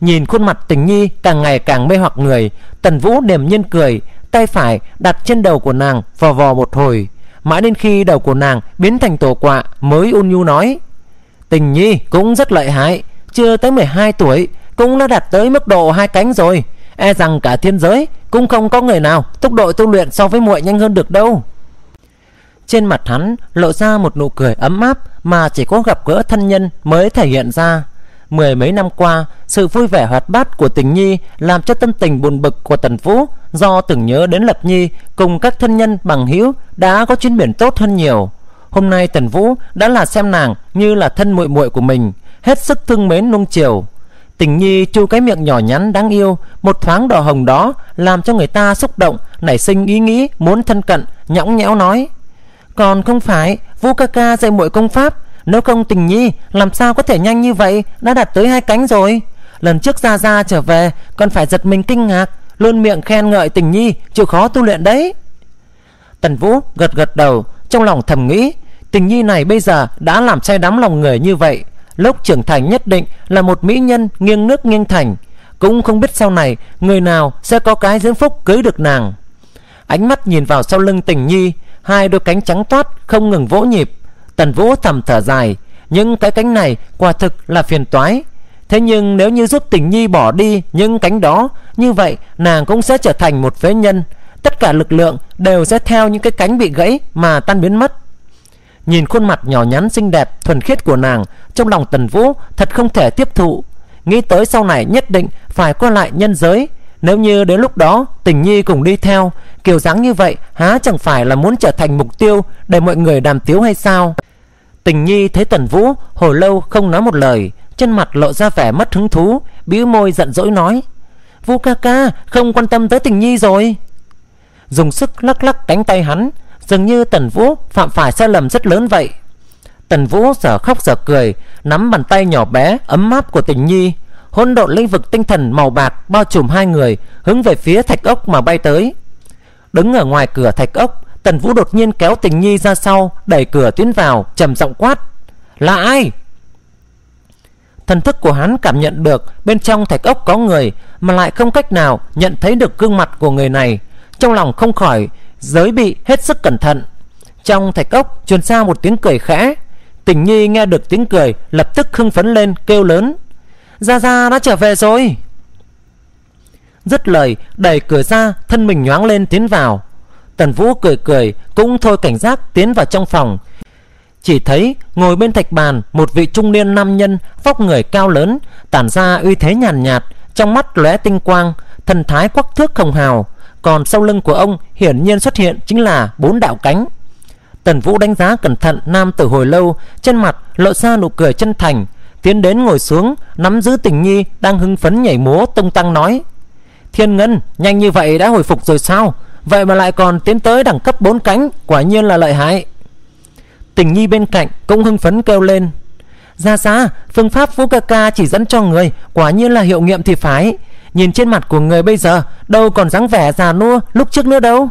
Nhìn khuôn mặt Tình Nhi càng ngày càng mê hoặc người, Tần Vũ niềm nhiên cười, tay phải đặt trên đầu của nàng vò vò một hồi, mãi đến khi đầu của nàng biến thành tổ quạ mới ôn nhu nói: "Tình Nhi cũng rất lợi hại, chưa tới 12 tuổi cũng đã đạt tới mức độ hai cánh rồi." E rằng cả thiên giới cũng không có người nào tốc độ tu luyện so với muội nhanh hơn được đâu. Trên mặt hắn lộ ra một nụ cười ấm áp mà chỉ có gặp gỡ thân nhân mới thể hiện ra. Mười mấy năm qua, sự vui vẻ hoạt bát của tình nhi làm cho tâm tình buồn bực của Tần Vũ do từng nhớ đến Lập Nhi cùng các thân nhân bằng hữu đã có chuyến biển tốt hơn nhiều. Hôm nay Tần Vũ đã là xem nàng như là thân muội muội của mình, hết sức thương mến nung chiều. Tình Nhi chu cái miệng nhỏ nhắn đáng yêu, một thoáng đỏ hồng đó làm cho người ta xúc động, nảy sinh ý nghĩ muốn thân cận, nhõng nhẽo nói: "Còn không phải, Vu ca ca dạy muội công pháp, nếu không Tình Nhi làm sao có thể nhanh như vậy, đã đạt tới hai cánh rồi." Lần trước ra ra trở về còn phải giật mình kinh ngạc, luôn miệng khen ngợi Tình Nhi chịu khó tu luyện đấy. Tần Vũ gật gật đầu, trong lòng thầm nghĩ, Tình Nhi này bây giờ đã làm say đắm lòng người như vậy, lúc trưởng thành nhất định là một mỹ nhân nghiêng nước nghiêng thành. Cũng không biết sau này người nào sẽ có cái dưỡng phúc cưới được nàng. Ánh mắt nhìn vào sau lưng tình nhi, hai đôi cánh trắng toát không ngừng vỗ nhịp. Tần vũ thầm thở dài, những cái cánh này quả thực là phiền toái. Thế nhưng nếu như giúp tình nhi bỏ đi những cánh đó, như vậy nàng cũng sẽ trở thành một phế nhân. Tất cả lực lượng đều sẽ theo những cái cánh bị gãy mà tan biến mất. Nhìn khuôn mặt nhỏ nhắn xinh đẹp, thuần khiết của nàng, Trong lòng Tần Vũ thật không thể tiếp thụ. Nghĩ tới sau này nhất định phải qua lại nhân giới. Nếu như đến lúc đó, tình nhi cùng đi theo, Kiểu dáng như vậy há chẳng phải là muốn trở thành mục tiêu Để mọi người đàm tiếu hay sao? Tình nhi thấy Tần Vũ hồi lâu không nói một lời, Trên mặt lộ ra vẻ mất hứng thú, bĩu môi giận dỗi nói Vũ ca ca, không quan tâm tới tình nhi rồi. Dùng sức lắc lắc cánh tay hắn Dường như Tần Vũ phạm phải sai lầm rất lớn vậy. Tần Vũ giờ khóc giờ cười, Nắm bàn tay nhỏ bé, ấm áp của tình nhi, Hỗn độn lĩnh vực tinh thần màu bạc Bao trùm hai người, Hướng về phía thạch ốc mà bay tới. Đứng ở ngoài cửa thạch ốc, Tần Vũ đột nhiên kéo tình nhi ra sau, Đẩy cửa tiến vào, trầm giọng quát, Là ai? Thần thức của hắn cảm nhận được Bên trong thạch ốc có người, Mà lại không cách nào nhận thấy được gương mặt của người này. Trong lòng không khỏi Giới bị hết sức cẩn thận. Trong thạch ốc truyền ra một tiếng cười khẽ. Tình Nhi nghe được tiếng cười Lập tức hưng phấn lên kêu lớn. Gia Gia đã trở về rồi. Dứt lời đẩy cửa ra Thân mình nhoáng lên tiến vào. Tần Vũ cười cười Cũng thôi cảnh giác tiến vào trong phòng. Chỉ thấy ngồi bên thạch bàn Một vị trung niên nam nhân Vóc người cao lớn Tản ra uy thế nhàn nhạt, nhạt Trong mắt lóe tinh quang Thần thái quắc thước hồng hào. Còn sau lưng của ông hiển nhiên xuất hiện Chính là bốn đạo cánh Tần Vũ đánh giá cẩn thận nam tử hồi lâu, trên mặt lộ ra nụ cười chân thành, tiến đến ngồi xuống, nắm giữ Tình Nhi đang hưng phấn nhảy múa tung tăng nói: "Thiên Ngân, nhanh như vậy đã hồi phục rồi sao? Vậy mà lại còn tiến tới đẳng cấp bốn cánh, quả nhiên là lợi hại." Tình Nhi bên cạnh cũng hưng phấn kêu lên: "Ra ra, phương pháp Vũ ca ca chỉ dẫn cho người, quả nhiên là hiệu nghiệm thì phải." Nhìn trên mặt của người bây giờ Đâu còn dáng vẻ già nua lúc trước nữa đâu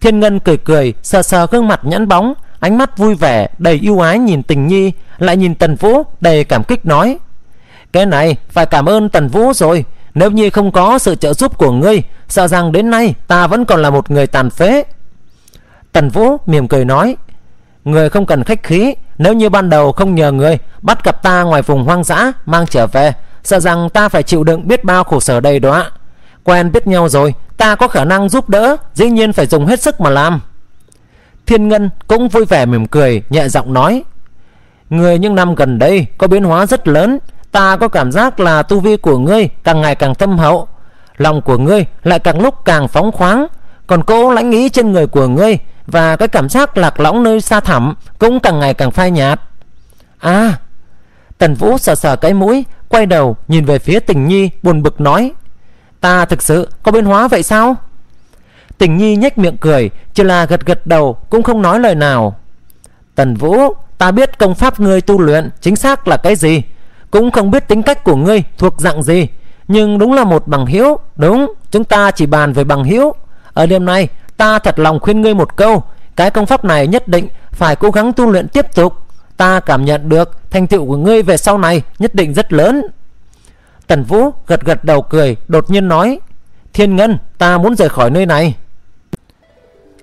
Thiên Ngân cười cười, sờ sờ gương mặt nhẵn bóng, ánh mắt vui vẻ, đầy yêu ái nhìn Tình Nhi, lại nhìn Tần Vũ, đầy cảm kích nói: "Cái này phải cảm ơn Tần Vũ rồi, nếu như không có sự trợ giúp của ngươi, sợ rằng đến nay ta vẫn còn là một người tàn phế." Tần Vũ mỉm cười nói: "Người không cần khách khí, nếu như ban đầu không nhờ người bắt gặp ta ngoài vùng hoang dã mang trở về, sợ rằng ta phải chịu đựng biết bao khổ sở đây đó." Quen biết nhau rồi, Ta có khả năng giúp đỡ, Dĩ nhiên phải dùng hết sức mà làm. Thiên Ngân cũng vui vẻ mỉm cười, Nhẹ giọng nói Người những năm gần đây có biến hóa rất lớn. Ta có cảm giác là tu vi của ngươi Càng ngày càng thâm hậu. Lòng của ngươi lại càng lúc càng phóng khoáng. Còn cỗ lãnh ý trên người của ngươi Và cái cảm giác lạc lõng nơi xa thẳm Cũng càng ngày càng phai nhạt. À Tần Vũ sờ sờ cái mũi, Quay đầu nhìn về phía tình nhi, buồn bực nói, Ta thực sự có biến hóa vậy sao? Tình nhi nhếch miệng cười, Chỉ là gật gật đầu, cũng không nói lời nào. Tần Vũ, Ta biết công pháp ngươi tu luyện Chính xác là cái gì, Cũng không biết tính cách của ngươi thuộc dạng gì, Nhưng đúng là một bằng hữu, Đúng, chúng ta chỉ bàn về bằng hữu. Ở đêm nay, ta thật lòng khuyên ngươi một câu, Cái công pháp này nhất định Phải cố gắng tu luyện tiếp tục. Ta cảm nhận được thành tựu của ngươi về sau này Nhất định rất lớn. Tần Vũ gật gật đầu cười, Đột nhiên nói, Thiên Ngân, ta muốn rời khỏi nơi này.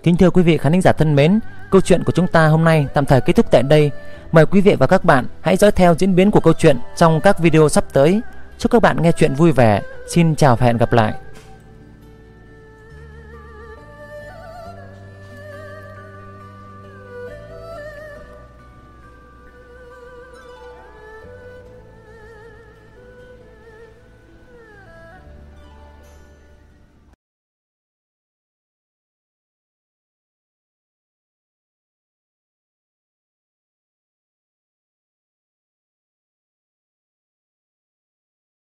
Kính thưa quý vị khán giả thân mến, Câu chuyện của chúng ta hôm nay tạm thời kết thúc tại đây. Mời quý vị và các bạn hãy dõi theo diễn biến của câu chuyện Trong các video sắp tới. Chúc các bạn nghe chuyện vui vẻ. Xin chào và hẹn gặp lại.